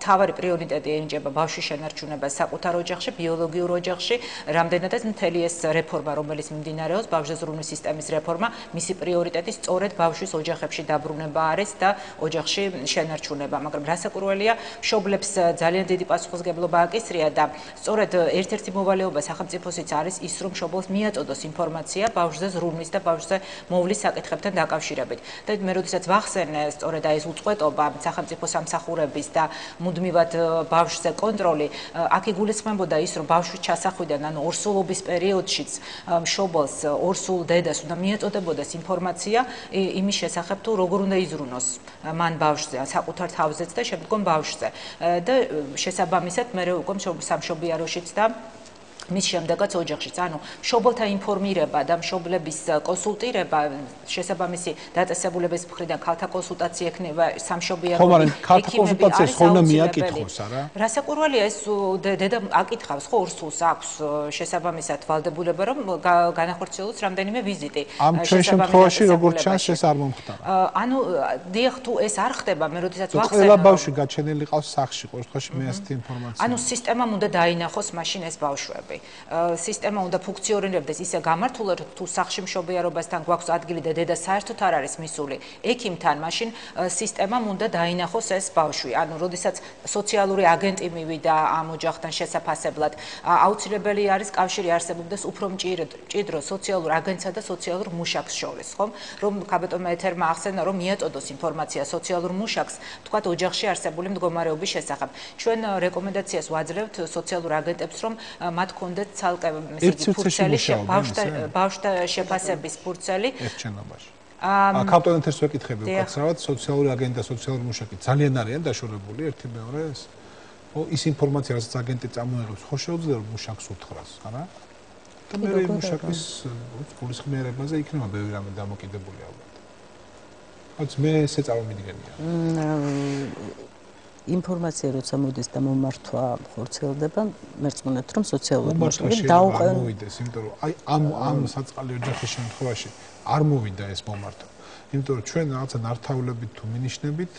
თავარი პრიორიტეტი ენიჭება ბავშვის შენარჩუნებას საკუთარ ოჯახში, ბიოლოგიურ ოჯახში, რამდენადაც მთელი ეს რეფორმა რომელიც მიმდინარეობს ბავშვის ზრუნვის სისტემის რეფორმა, მისი პრიორიტეტი სწორედ ბავშვის ოჯახებში დაბრუნება არის და ოჯახში შენარჩუნება, მაგრამ რასაკვირველია, მშობლებს ძალიან დიდი პასუხისგებლობა აკისრია და სწორედ ერთ-ერთი მოვალეობა სახელმწიფოსიც არის ის, რომ მშობლს მიაწოდოს ინფორმაცია ბავშვის ზრუნვის და ბავშვის მოვლის საკითხებთან დაკავშირებით. და მე როდესაც ვახსენე სწორედ აი ეს უწყვეტობა სახელმწიფო სამსახურების და მუდმივად ბავშვზე კონტროლი, აქ იგულისხმებოდა ის, რომ ბავშვის ჩასახვიდან, ანუ ორსულობის პერიოდშიც მშობელს ორსულ დედას უნდა მიეწოდებოდეს ინფორმაცია იმის შესახებ თუ როგორ უნდა იზრუნოს მან ბავშვზე საკუთარ თავზეც და შემდგომ ბავშვზე. და შესაბამისად მე უკვე სამშობიაროშიც და მის შემდეგაც ოჯახშიც, ანუ მშობელთა ინფორმირება და მშობლების კონსულტირება, შესაბამისი დაწესებულების მხრიდან ქალთა კონსულტაცია ექნება სამშობიარო ხო, მაგრამ ქალთა კონსულტაცია ხონა მიაკითხოს, არა? რასაკვირველია ეს დედა აკითხავს, ხო, ორსულს აქვს შესაბამისად ვალდებულება, რომ განახორციელოს რამდენიმე ვიზიტი. ამ ჩვენ შემთხვევაში როგორც ჩანს ეს არ მომხდარა. ანუ დიახ, თუ ეს არ ხდება, მე როდესაც ვახსენე ყველა ბავშვი გაჩენილი ყავს სახში, ყოველ შემთხვევაში მე ასეთი ინფორმაცია. ანუ სისტემამ უნდა დაინახოს მაშინ ეს ბავშვები. ხარჯები. სისტემა უნდა ფუნქციონირებდეს ისე გამართულად, თუ სახში მშობიარობასთან გვაქვს ადგილი და დედა საერთოდ არ არის მისული ექიმთან, მაშინ სისტემამ უნდა დაინახოს ეს ბავშვი. ანუ, როდესაც სოციალური აგენტი მივიდა ამ ოჯახთან შესაძაფასებლად, აუცილებელი არის კავშირი არსებობდეს უფრო მჭიდრო სოციალურ აგენტსა და სოციალურ მუშაკს შორის, ხომ? რომ კაბეტონმა ეთერმა ახსენა, რომ მიაწოდოს ინფორმაცია სოციალურ მუშაკს, თქვათ ოჯახში არსებული მდგომარეობის შესახებ. ჩვენ რეკომენდაციას ვაძლევთ სოციალურ აგენტებს, რომ მათ ჰქონდეთ ცალკე მისი ფურცელი ბავშთა ბავშთა შეფასების ფურცელი ერთჩენობაში. აა კაპტონეთს ვეკითხები უკაცრავად სოციალური აგენტი და სოციალური მუშაკი ძალიან არიან დაშორებული ერთი მეორეს. ო ის ინფორმაცია რასაც აგენტი წამოიღებს ხო შეუძლია რომ მუშაკს უთხრას, არა? და მე მუშაკის გულისხმიერებაზე იქნება ბევრი რამე დამოკიდებული ალბათ. რაც მე ესე წარმომიდგენია. ინფორმაცია როცა მოდის და მომართვა ხორცელდება, მერწმუნეთ რომ სოციალური მოშლები დაუყენ. მოვიდეს, იმიტომ რომ აი ამ ამ საწყალი ოჯახის შემთხვევაში არ მოვიდა ეს მომართვა. იმიტომ რომ ჩვენ რაღაცა ნართავლებით თუ მინიშნებით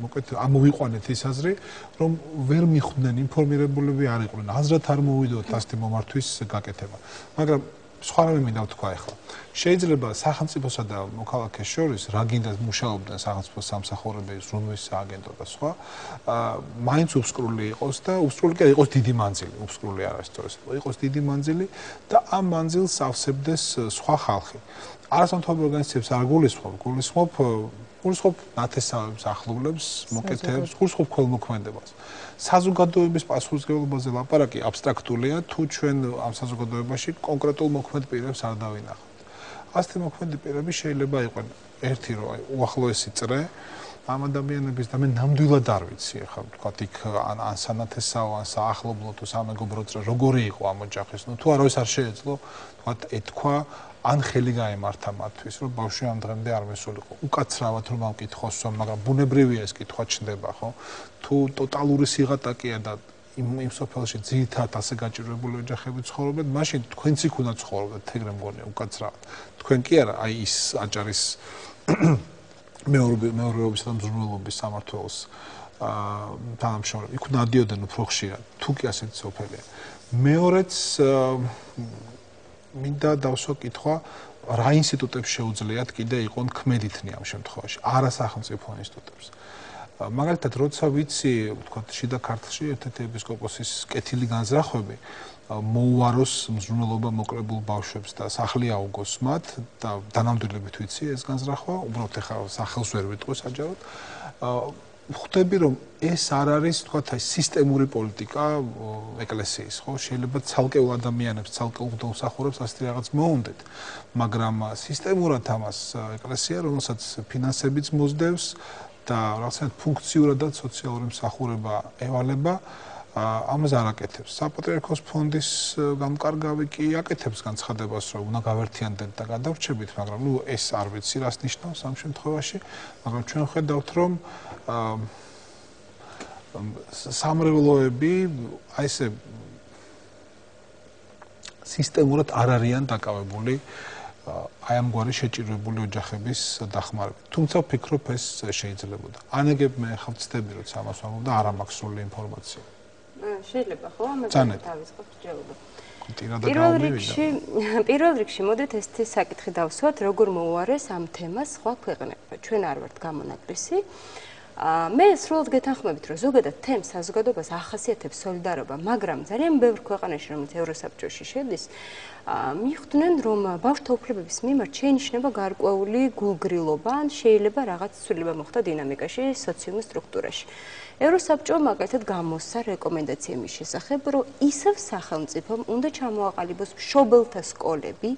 მოკლედ ამოვიყვანეთ ის აზრი, რომ ვერ მიხვდნენ ინფორმირებულები არ იყვნენ. აზრად არ მოვიდოთ ასეთი მომართვის გაკეთება. მაგრამ სხვა რამე მინდა ვთქვა ახლა. შეიძლება სახელმწიფოსა და მოქალაქეს შორის რა გინდა მუშაობდნენ სახელმწიფო სამსახურებების რუნვის სააგენტო და სხვა, მაინც უსკრული იყოს და უსკრული კი იყოს დიდი მანძილი, უსკრული არასწორად. იყოს დიდი მანძილი და ამ მანძილს ავსებდეს სხვა ხალხი. არასამთავრობო ორგანიზაციებს არ გულისხმობ, გულისხმობ გულისხმობ ნათესავებს, ახლობლებს, მოკეთებს, გულისხმობ ქოლმოქმედებას. საზოგადოების პასუხისმგებლობაზე ლაპარაკი აბსტრაქტულია, თუ ჩვენ ამ საზოგადოებაში კონკრეტულ მოქმედ პირებს არ დავინახავთ. ასეთი მოქმედი პირები შეიძლება იყვნენ ერთი რო აი უახლოესი წრე ამ ადამიანების და მე ნამდვილად არ ვიცი ახლა თქვა იქ ან ან სანათესაო ან საახლობლო თუ სამეგობრო წრე როგორი იყო ამ ოჯახის ნუ თუ არავის არ შეეძლო თქვა ეთქვა ან ხელი გაემართა მათთვის, რომ ბავშვი ამ დღემდე არ მესულიყო. უკაცრავად რომ ამ კითხვასო, მაგრამ ბუნებრივია ეს კითხვა ჩნდება, ხო? თუ ტოტალური სიღატაკეა და იმ იმ სოფელში ძირითადად ასე გაჭირვებული ოჯახები ცხოვრობენ, მაშინ თქვენც იქ უნდა ცხოვრობდეთ, ეგრე მგონია, უკაცრავად. თქვენ კი არა, აი ის აჭარის <coughs> მეორე მეორეობის და მზრუნველობის სამართლოს აა თანამშრომლები, იქ უნდა დიოდნენ უფრო ხშირად, თუ კი ასეთი სოფელია. მეორეც მინდა დავსვა კითხვა რა ინსტიტუტებს შეუძლიათ კიდე იყონ ქმედითნი ამ შემთხვევაში არა სახელმწიფო ინსტიტუტებს მაგალითად როცა ვიცი თქვა შიდა ქართლში ერთ-ერთი ეპისკოპოსის კეთილი განზრახვები მოუაროს მზრუნველობა მოკრებულ ბავშვებს და სახლი აუგოს მათ და დანამდვილებით ვიცი ეს განზრახვა უბრალოდ ეხლა სახელს ვერ ვიტყვი საჯაროდ. ხვდები რომ ეს არ არის თქვა აი სისტემური პოლიტიკა ეკლესიის ხო? შეიძლება ცალკეულ ადამიანებს ცალკეულ დოსახურებს ასეთი რაღაც მოუნდეთ მაგრამ სისტემურად ამას ეკლესია რომელსაც ფინანსებიც მოძდევს და რაღაცა ფუნქციურადაც სოციალური მსახურება ევალება ამას არ აკეთებს. საპატრიარქოს ფონდის გამკარგავი კი აკეთებს განცხადებას, რომ უნდა გავერთიანდეთ და გადავრჩებით, მაგრამ ნუ ეს არ ვიცი რას ნიშნავს ამ შემთხვევაში, მაგრამ ჩვენ ხედავთ, რომ სამრევლოები აი ესე სისტემურად არ არიან დაკავებული აი ამ გვარი შეჭირვებული ოჯახების დახმარებით. თუმცა ვფიქრობ ეს შეიძლებოდა. ანეგებ მე ხავწდები როცა ამას ვამბობ და არ მაქვს სრული ინფორმაცია. შეიძლება ხო ამაზე დავიწყოთ ჯერობა. პირველ რიგში პირველ რიგში მოდით ეს თი საკითხი დავსვათ, როგორ მოუარეს ამ თემას სხვა ქვეყნებმა. ჩვენ არ ვართ გამონაკლისი. მე სრულად გეთანხმებით, რომ ზოგადად თემ საზოგადოებას ახასიათებს სოლიდარობა, მაგრამ ძალიან ბევრ ქვეყანაში, რომელიც ევროსაბჭოში შედის, მიხვდნენ, რომ ბავშვთა უფლებების მიმართ შეინიშნება გარკვეული გულგრილობა, ან შეიძლება რაღაც ცვლილება მოხდა დინამიკაში, სოციუმის სტრუქტურაში. ევროსაბჭო მაგალითად გამოსცა რეკომენდაცია მის შესახებ, რომ ისევ სახელმწიფომ უნდა ჩამოაყალიბოს მშობელთა სკოლები,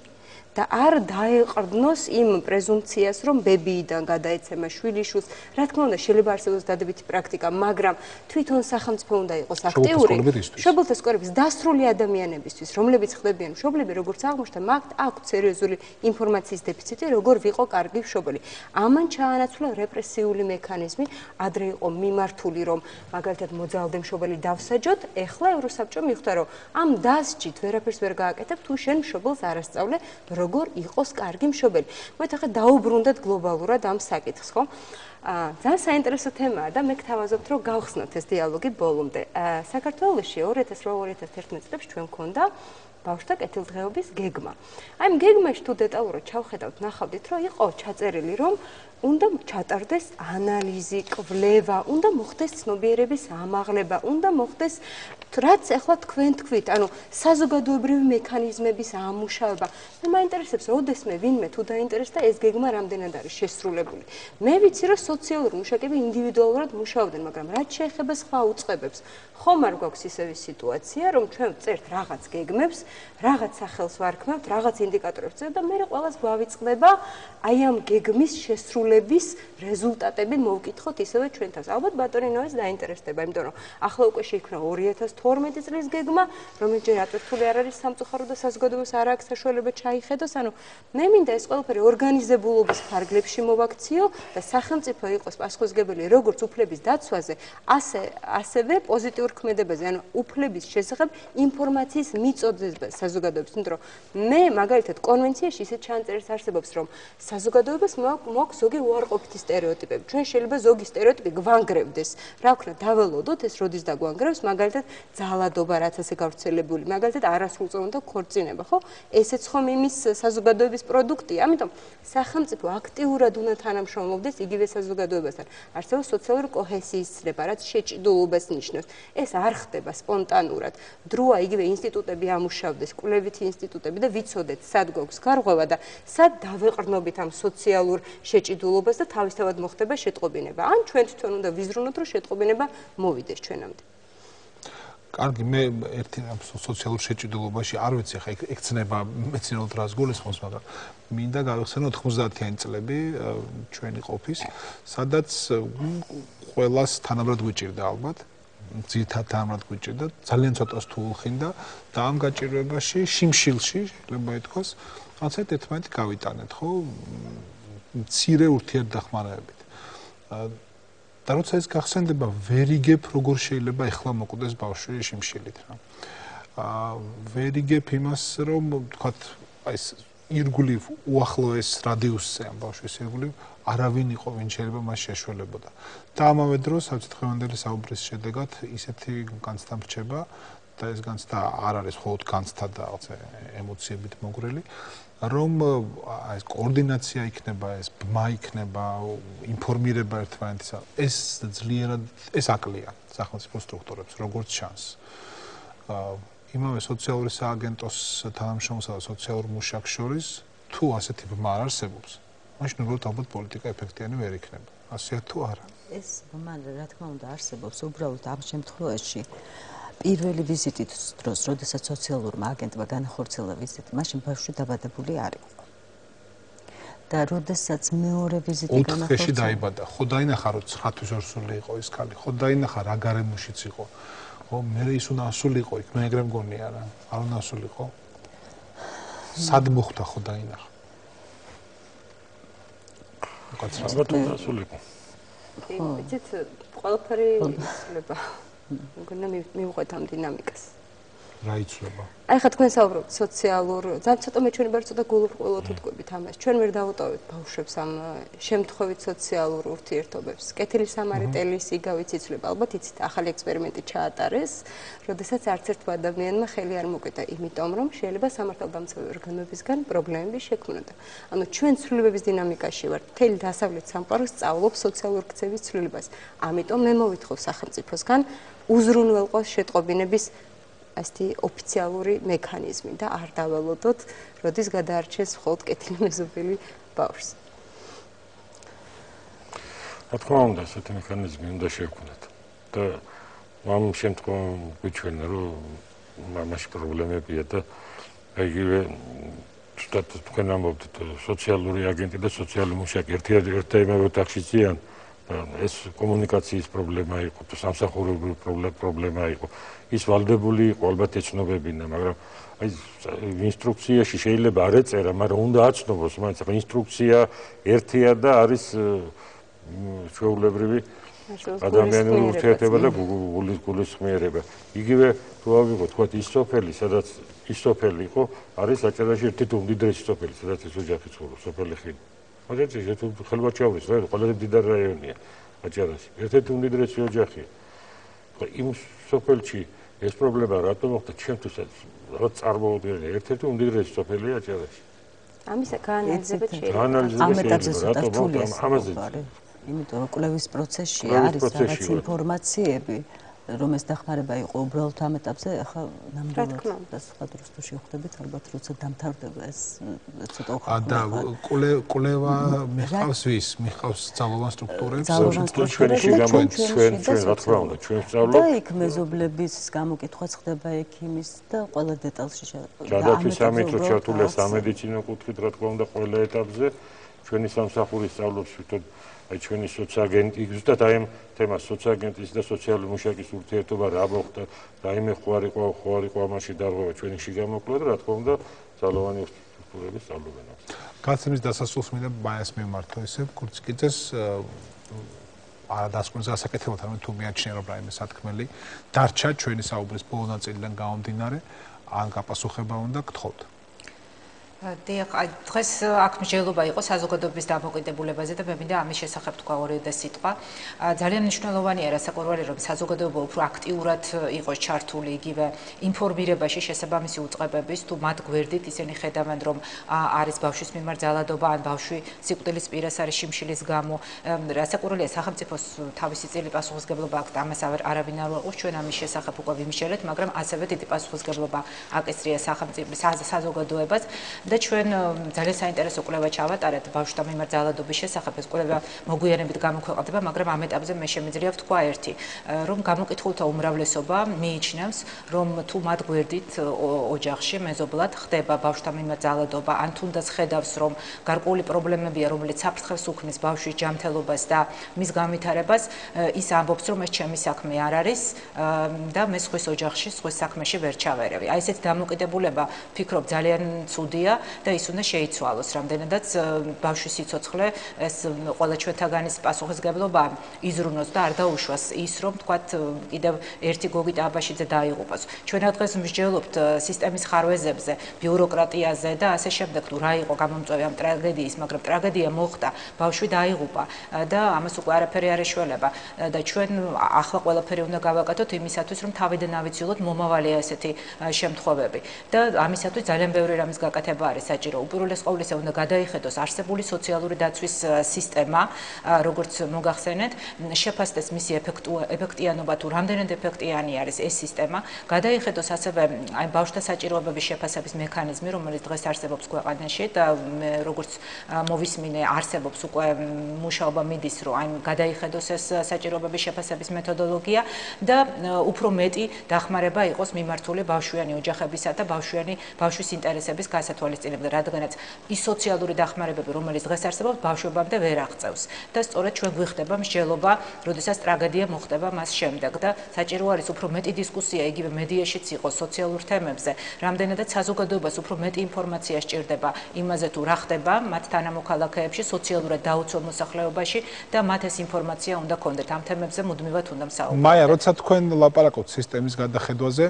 და არ დაეყრდნოს იმ პრეზუმპციას, რომ ბებიიდან გადაეცემა შვილიშვილს. რა თქმა უნდა, შეიძლება არსებობს დადებითი პრაქტიკა, მაგრამ თვითონ სახელმწიფო უნდა იყოს აქტიური. შობელთა სკოლების დასრული ადამიანებისთვის, რომლებიც ხდებიან მშობლები, როგორც აღმოჩნდა, მაგ აქვს სერიოზული ინფორმაციის დეფიციტი, როგორ ვიყო კარგი მშობელი. ამან ჩაანაცვლა რეპრესიული მექანიზმი, ადრე იყო მიმართული, რომ მაგალითად მოძალდე მშობელი დავსაჯოთ, ეხლა ევროსაბჭო მიხვდა, რომ ამ დასჯით ვერაფერს ვერ გააკეთებ, თუ შენ მშობელს არასწავლე, როგორ იყოს კარგი მშობელი. მოიეთ ახლა დაუბრუნდეთ გლობალურად ამ საკითხს, ხო? აა ძალიან საინტერესო თემაა და მე გთავაზობთ, რომ გავხსნათ ეს დიალოგი ბოლომდე. აა საქართველოში 2008-2011 წლებში ჩვენ მქონდა ბავშვთა კეთილდღეობის გეგმა. აი ამ გეგმაში თუ დეტალურად ჩავხედავთ, ნახავდით, რომ იყო ჩაწერილი, რომ უნდა ჩატარდეს ანალიზი, კვლევა, უნდა მოხდეს ცნობიერების ამაღლება, უნდა მოხდეს რაც ახლა თქვენ თქვით, ანუ საზოგადოებრივი მექანიზმების ამუშავება. მე მაინტერესებს, როდესმე ვინმე თუ დაინტერესდა ეს გეგმა რამდენად არის შესრულებული. მე ვიცი, რომ სოციალური მუშაკები ინდივიდუალურად მუშაობდნენ, მაგრამ რაც შეეხება სხვა უწყებებს, ხომ არ გვაქვს ისევი სიტუაცია, რომ ჩვენ წერთ რაღაც გეგმებს, რაღაც სახელს ვარქმევთ, რაღაც ინდიკატორებს წერთ და მე ყველას გვავიწყდება აი ამ გეგმის შესრულების რეზულტატები მოვკითხოთ ისევე ჩვენთანს. ალბათ ბატონინოეს დაინტერესდება, იმიტომ რომ ახლა უკვე შეიქმნა 2012 წლის გეგმა, რომელიც ჯერ ატვირთული არ არის სამწუხარო და საზოგადოებას არ აქვს საშუალება ჩაიხედოს, ანუ მე მინდა ეს ყველაფერი ორგანიზებულობის ფარგლებში მოვაქციო და სახელმწიფო იყოს პასუხისგებელი როგორც უფლების დაცვაზე, ასე ასევე პოზიტიურ ქმედებაზე, ანუ უფლების შესახებ ინფორმაციის მიწოდება საზოგადოებას, იმიტომ რომ მე მაგალითად კონვენციაში ისე ჩანწერს არსებობს, რომ საზოგადოებას მოაქვს ზოგი უარყოფითი სტერეოტიპები. ჩვენ შეიძლება ზოგი სტერეოტიპი გვანგრევდეს. რა ვქნა, დაველოდოთ ეს როდის დაგვანგრევს, მაგალითად ძალადობა რაც ასე გავრცელებული, მაგალითად არასრულწლოვანთა ქორწინება, ხო? ესეც ხომ იმის საზოგადოების პროდუქტია, ამიტომ სახელმწიფო აქტიურად უნდა თანამშრომლობდეს იგივე საზოგადოებასთან. არსებობს სოციალური კოჰესიის ცნება, რაც შეჭიდულობას ნიშნავს. ეს არ ხდება სპონტანურად. დროა იგივე ინსტიტუტები ამუშავდეს, კვლევითი ინსტიტუტები და ვიცოდეთ, სად გვაქვს გარღვევა და სად დავეყრდნობით ამ სოციალურ შეჭიდულობას და თავისთავად მოხდება შეტყობინება. ან ჩვენ თვითონ უნდა ვიზრუნოთ, რომ შეტყობინება მოვიდეს ჩვენამდე. კარგი, მე ერთი ამ სოციალურ შეჭიდულობაში არ ვიცი, ხა ექცნება მეცნიერულ დრას გულისხმობს, მაგრამ მინდა გავიხსენო 90-იანი წლები ჩვენი ყოფის, სადაც ყველას თანაბრად გვიჭირდა ალბათ. ძირთად თანაბრად გვიჭირდა, ძალიან ცოტას თუ უხინდა და ამ გაჭირვებაში შიმშილში, შეიძლება ითქვას, რაღაცა ერთმანეთი გავიტანეთ, ხო? მცირე ურთიერთდახმარებით. და როცა ეს გახსენდება, ვერიგებ როგორ შეიძლება ეხლა მოკვდეს ბავშვი შიმშილით რა. აა ვერიგებ იმას, რომ თქვათ აი ეს ირგული უახლოეს რადიუსზე ამ ბავშვის ირგული არავინ იყო, ვინ შეიძლება მას შეშველებოდა. და ამავე დროს საფრთხევანდელი საუბრის შედეგად ისეთი განცდა მრჩება და ეს განცდა არ არის მხოლოდ განცდა და რაღაცა ემოციებით მოგრელი, რომ ეს კოორდინაცია იქნება, ეს ბმა იქნება, ინფორმირება ერთმანეთისა, ეს ძლიერად ეს აკლია სახელმწიფო სტრუქტურებს, როგორც ჩანს. აა იმავე სოციალური სააგენტოს თანამშრომლსა და სოციალურ მუშაკს შორის თუ ასეთი ბმა არ არსებობს, მაშინ უბრალოდ ალბათ პოლიტიკა ეფექტიანი ვერ იქნება. ასეა თუ არა? ეს ბმა რა თქმა უნდა არსებობს, უბრალოდ ამ შემთხვევაში პირველი ვიზიტის დროს, როდესაც სოციალურმა აგენტმა განახორციელა ვიზიტი, მაშინ ბავშვი დაბადებული არ იყო. და როდესაც მეორე ვიზიტი განახორციელა, ოთხში დაიბადა. ხო დაინახა, რომ 9 თვის ორსული იყო ეს ქალი. ხო დაინახა, რა გარემოშიც იყო. ხო, მე ის უნდა ასულიყო იქ, მე ეგრე მგონია რა. არ უნდა ასულიყო. სად მოხდა ხო დაინახა? კაცრა, ბატონო ასულიყო. ხო, იცით, ყველაფერი იცლება. მგონა მივყვეთ ამ დინამიკას. რა იცლება? აი ხა თქვენ საუბრობთ სოციალურ, ძალიან ცოტა მეჩვენება რა ცოტა გულუბრყვილოთ უთქვებით ამას. ჩვენ ვერ დავუტოვებთ ბავშვებს ამ შემთხვევით სოციალურ ურთიერთობებს. კეთილი სამარიტელის იგავით იცლება. ალბათ იცით, ახალი ექსპერიმენტი ჩაატარეს, როდესაც არც ერთ ადამიანმა ხელი არ მოკეტა, იმიტომ რომ შეიძლება სამართალდამცავი ორგანოებისგან პრობლემები შექმნოდა. ანუ ჩვენ ცვლილებების დინამიკაში ვართ. მთელი დასავლეთ სამყარო სწავლობს სოციალურ ქცევის ცვლილებას. ამიტომ მე მოვითხოვ სახელმწიფოსგან უზრუნველყოს შეტყობინების ასეთი ოფიციალური მექანიზმი და არ დაველოდოთ, როდის გადაარჩეს მხოლოდ კეთილი მეზობელი ბავშვს. რა თქმა უნდა, ასეთი მექანიზმი უნდა შევქმნათ. და ამ შემთხვევაში გვიჩვენა, რომ მამაში პრობლემებია და აიგივე ცუდად თქვენ ამბობთ სოციალური აგენტი და სოციალური მუშაკი ერთად ერთად ოთახში ძიან ეს კომუნიკაციის პრობლემა იყო, სამსახურებრივი პრობლემა იყო. ის ვალდებული იყო ალბათ ეცნობებინა, მაგრამ აი ინსტრუქციაში შეიძლება არ ეწერა, მაგრამ უნდა აცნობოს, მაინც ინსტრუქცია ერთია და არის ჩვეულებრივი ადამიანური ურთიერთობა და გულის გულის ხმიერება. იგივე თუ ავიღოთ, თქვა ის სოფელი, სადაც ის სოფელი იყო, არის აჭარაში ერთ-ერთი უმდიდრესი სოფელი, სადაც ეს ოჯახი ცხოვრობს, სოფელი ხილი. მაგაც ის თუ ხელბაჩაურის, რა, ყველაზე მდიდარი რაიონია აჭარაში. ერთ-ერთი უმდიდრესი ოჯახია. ხო, იმ სოფელში ეს პრობლემა რატომ მოხდა? ჩემთვისაც რა წარმოუდგენელი? ერთ-ერთი უმდიდრესი სოფელია ჭერაში ამისა გაანალიზებთ შეიძლება. ამ ეტაპზე რატომ მოხდა? ამაზე იმიტომ რომ კლევის პროცესში არის რაღაც ინფორმაციები რომ ეს დახმარება იყო უბრალოდ ამ ეტაპზე, ახლა ნამდვილად და სხვა დროს თუ შევხვდებით, ალბათ როცა დამთავრდება ეს ცოტა უხალხო. და კულე კულევა მიხავს ვის? მიხავს ძალოვან სტრუქტურებს? ჩვენი შეგამო ჩვენ ჩვენ რა თქმა უნდა, ჩვენ სწავლობთ. და იქ მეზობლების გამოკითხვა ხდება ექიმის და ყველა დეტალში შედა. ჯადათვის ამით რო ჩართულია სამედიცინო კუთხით, რა თქმა უნდა, ყველა ეტაპზე ჩვენი სამსახური სწავლობს თვითონ აი ჩვენი სოციაგენტი ზუსტად აი ამ თემას სოციაგენტის და სოციალური მუშაკის ურთიერთობა რა მოხდა და აი მე იყო ხო არ იყო ამაში დარღვევა ჩვენი შეგამოკლა და რა თქმა უნდა ძალოვანი სტრუქტურების სწავლობენ აქვს. გაცემის დასასრულს მინდა ბაიას მიმართო ესე კურცკიძეს არა დასკვნილ გასაკეთებლად ანუ თუ მეაჩნია რომ რაიმე სათქმელი დარჩა ჩვენი საუბრის ბოლო ნაწილიდან გამომდინარე ან გაპასუხება უნდა გთხოვთ. დიახ, აი დღეს აქ მსჯელობა იყო საზოგადოების დამოკიდებულებაზე და მე მინდა ამის შესახებ თქვა ორი და სიტყვა. ძალიან მნიშვნელოვანია რასაკვირველი რომ საზოგადოება უფრო აქტიურად იყოს ჩართული იგივე ინფორმირებაში შესაბამისი უწყებების თუ მათ გვერდით ისინი ხედავენ რომ არის ბავშვის მიმართ ძალადობა ან ბავშვი სიკვდილის პირას არის შიმშილის გამო. რასაკვირველია სახელმწიფოს თავისი წილი პასუხისგებლობა აქვს ამას არავინ არ უყურს ჩვენ ამის შესახებ უკვე ვიმშელეთ, მაგრამ ასევე დიდი პასუხისგებლობა აკისრია სახელმწიფოს საზოგადოებას. და ჩვენ ძალიან საინტერესო კვლევა ჩავატარეთ. ბავშვთა მიმართ ძალადობის შესახებ ეს კვლევა მოგვიანებით გამოქვეყნდება მაგრამ ამ ეტაპზე მე შემიძლია ვთქვა ერთი. რომ გამოკითხულთა უმრავლესობა მიიჩნევს რომ თუ მათ გვერდით ოჯახში მეზობლად ხდება ბავშვთა მიმართ ძალადობა ან თუნდაც ხედავს რომ გარკვეული პრობლემებია რომელიც საფრთხეს უქმნის ბავშვის ჯანმრთელობას და მის განვითარებას ის ამბობს რომ ეს ჩემი საქმე არ არის და მე სხვის ოჯახში სხვის საქმეში ვერ ჩავერევი. აი ესეთი დამოკიდებულება. ფიქრობ ძალიან ცუდია და ის უნდა შეიცვალოს. რამდენადაც ბავშვის სიცოცხლე ეს ყველა ჩვენთაგანის პასუხისგებლობა იზრუნოს და არ დაუშვას ის რომ თქვათ კიდევ ერთი გოგი ტაბაშიძე დაიღუპოს. ჩვენ დღეს მსჯელობთ სისტემის ხარვეზებზე ბიუროკრატიაზე და ასე შემდეგ თუ რა იყო გამომწვევი ამ ტრაგედიის მაგრამ ტრაგედია მოხდა. ბავშვი დაიღუპა და ამას უკვე არაფერი არ ეშველება. და ჩვენ ახლა ყველაფერი უნდა გავაკეთოთ იმისათვის რომ თავიდან ავიცილოთ მომავალი ასეთი შემთხვევები. და ამისათვის ძალიან ბევრი რამის გაკეთება არის საჭირო. უპირველეს ყოვლისა უნდა გადაიხედოს არსებული სოციალური დაცვის სისტემა, როგორც მოგახსენეთ, შეფასდეს მისი ეფექტიანობა თუ რამდენად ეფექტიანი არის ეს სისტემა. გადაიხედოს ასევე აი ბავშვთა საჭიროებების შეფასების მექანიზმი, რომელიც დღეს არსებობს ქვეყანაში და როგორც მოვისმინე, არსებობს უკვე მუშაობა მიდის, რომ აი გადაიხედოს ეს საჭიროებების შეფასების მეთოდოლოგია და უფრო მეტი დახმარება იყოს მიმართული ბავშვიანი ოჯახებისა და ბავშვიანი ბავშვის ინტერესების გასათვალისწინებაზე. აღეწინებდა, რადგანაც ის სოციალური დახმარებები, რომელიც დღეს არსებობს, ბავშვებამდე ვერ აღწევს. და სწორედ ჩვენ გვიხდება მსჯელობა, როდესაც ტრაგედია მოხდება მას შემდეგ და საჭირო არის უფრო მეტი დისკუსია იგივე მედიაშიც იყოს სოციალურ თემებზე, რამდენადაც საზოგადოებას უფრო მეტი ინფორმაცია სჭირდება იმაზე თუ რა ხდება მათ თანამოქალაქეებში, სოციალურად დაუცველ მოსახლეობაში და მათ ეს ინფორმაცია უნდა კონდეთ ამ თემებზე მუდმივად უნდა მსაუბროთ. მაია, როცა თქვენ ლაპარაკობთ სისტემის გადახედვაზე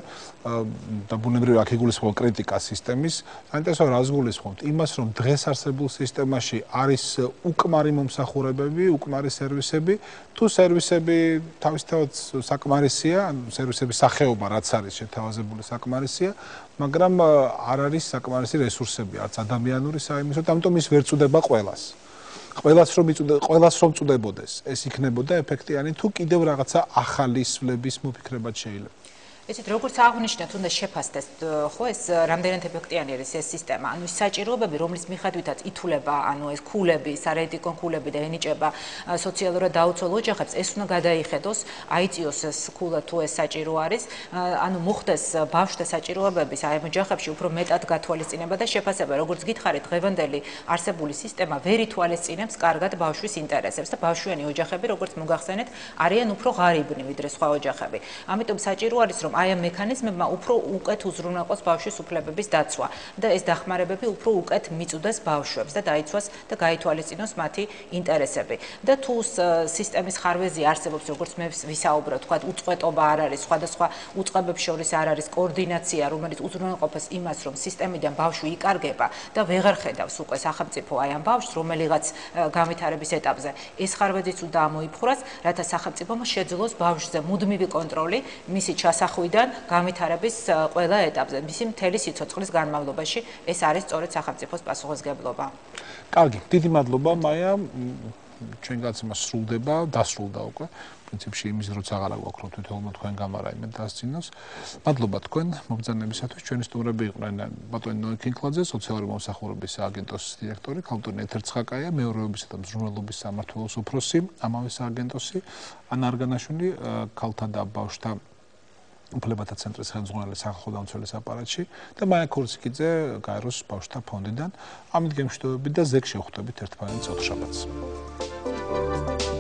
და ბუნებრივი აქ იგულისხმება კრიტიკა სისტემის, საინტერესოა რას გულისხმობთ? იმას, რომ დღეს არსებულ სისტემაში არის უკმარი მომსახურებები, უკმარი სერვისები, თუ სერვისები თავისთავად საკმარისია, ანუ სერვისების სახეობა რაც არის შეთავაზებული საკმარისია, მაგრამ არ არის საკმარისი რესურსები, არც ადამიანური საიმისოდ, ამიტომ ის ვერ წუდება ყველას. ყველას რომ იწუდა, ყველას რომ წუდებოდეს, ეს იქნებოდა ეფექტიანი თუ კიდევ რაღაცა ახალი სვლების მოფიქრებად შეიძლება. ესეთ როგორც აღნიშნეთ, უნდა შეფასდეს ხო ეს რამდენად ეფექტიანი არის ეს სისტემა. ანუ ის საჭიროებები, რომლის მიხედვითაც ითვლება, ანუ ეს ქულები, სარეიტიკო ქულები და ენიჭება სოციალურად დაუცველ ოჯახებს, ეს უნდა გადაიხედოს, აიწიოს ეს ქულა თუ ეს საჭირო არის, ანუ მოხდეს ბავშვთა საჭიროებების აი ოჯახებში უფრო მეტად გათვალისწინება და შეფასება. როგორც გითხარით, დღევანდელი არსებული სისტემა ვერ ითვალისწინებს კარგად ბავშვის ინტერესებს და ბავშვიანი ოჯახები, როგორც მოგახსენეთ, არიან უფრო ღარიბნი ვიდრე სხვა ოჯახები. ამიტომ საჭირო არის რომ აი ამ მექანიზმებმა უფრო უკეთ უზრუნველყოს ბავშვის უფლებების დაცვა და ეს დახმარებები უფრო უკეთ მიწუდეს ბავშვებს და დაიცვას და გაითვალისწინოს მათი ინტერესები. და თუ სისტემის ხარვეზი არსებობს, როგორც მე ვისაუბრო, თქვა უწყვეტობა არ არის, სხვადასხვა უწყებებს შორის არ არის კოორდინაცია, რომელიც უზრუნველყოფს იმას, რომ სისტემიდან ბავშვი იკარგება და ვეღარ ხედავს უკვე სახელმწიფო აი ამ ბავშვს, რომელიღაც განვითარების ეტაპზე. ეს ხარვეზიც უნდა ამოიფხვრას, რათა სახელმწიფომ შეძლოს ბავშვზე მუდმივი კონტროლი, მისი ჩასახ ხუიდან გამithარების ყველა ეტაპზე, მისი მთელი სიცოცხლის განმავლობაში ეს არის სწორედ სახელმწიფოს პასუხისგებლობა. კარგი, დიდი მადლობა მაია. ჩვენ გაცემა სრულდება, დასრულდა უკვე. პრინციპში იმის როც აღარა გვაქვს თვითონ თქვენ გამარა იმენ დასწინოს. მადლობა თქვენ მობრძანებისათვის. ჩვენი სტუმრები იყვნენ ბატონი ნოე კინკლაძე, სოციალური მომსახურების სააგენტოს დირექტორი, ქალბატონი ეთერ ცხაკაია, მეურვეობისა და მზრუნველობის სამართლოს უფროსი, ამავე სააგენტოსი, ანა არგანაშვილი, ქალთა და ბავშვთა უფლებათა ცენტრის ხელმძღვანელი სახალხო დამცველის აპარატში და მაია ქურციკიძე გაეროს ბავშვთა ფონდიდან. ამით გემშვიდობებით და ზეგ შევხვდებით ერთმანეთს ოთხშაბათს. Thank you.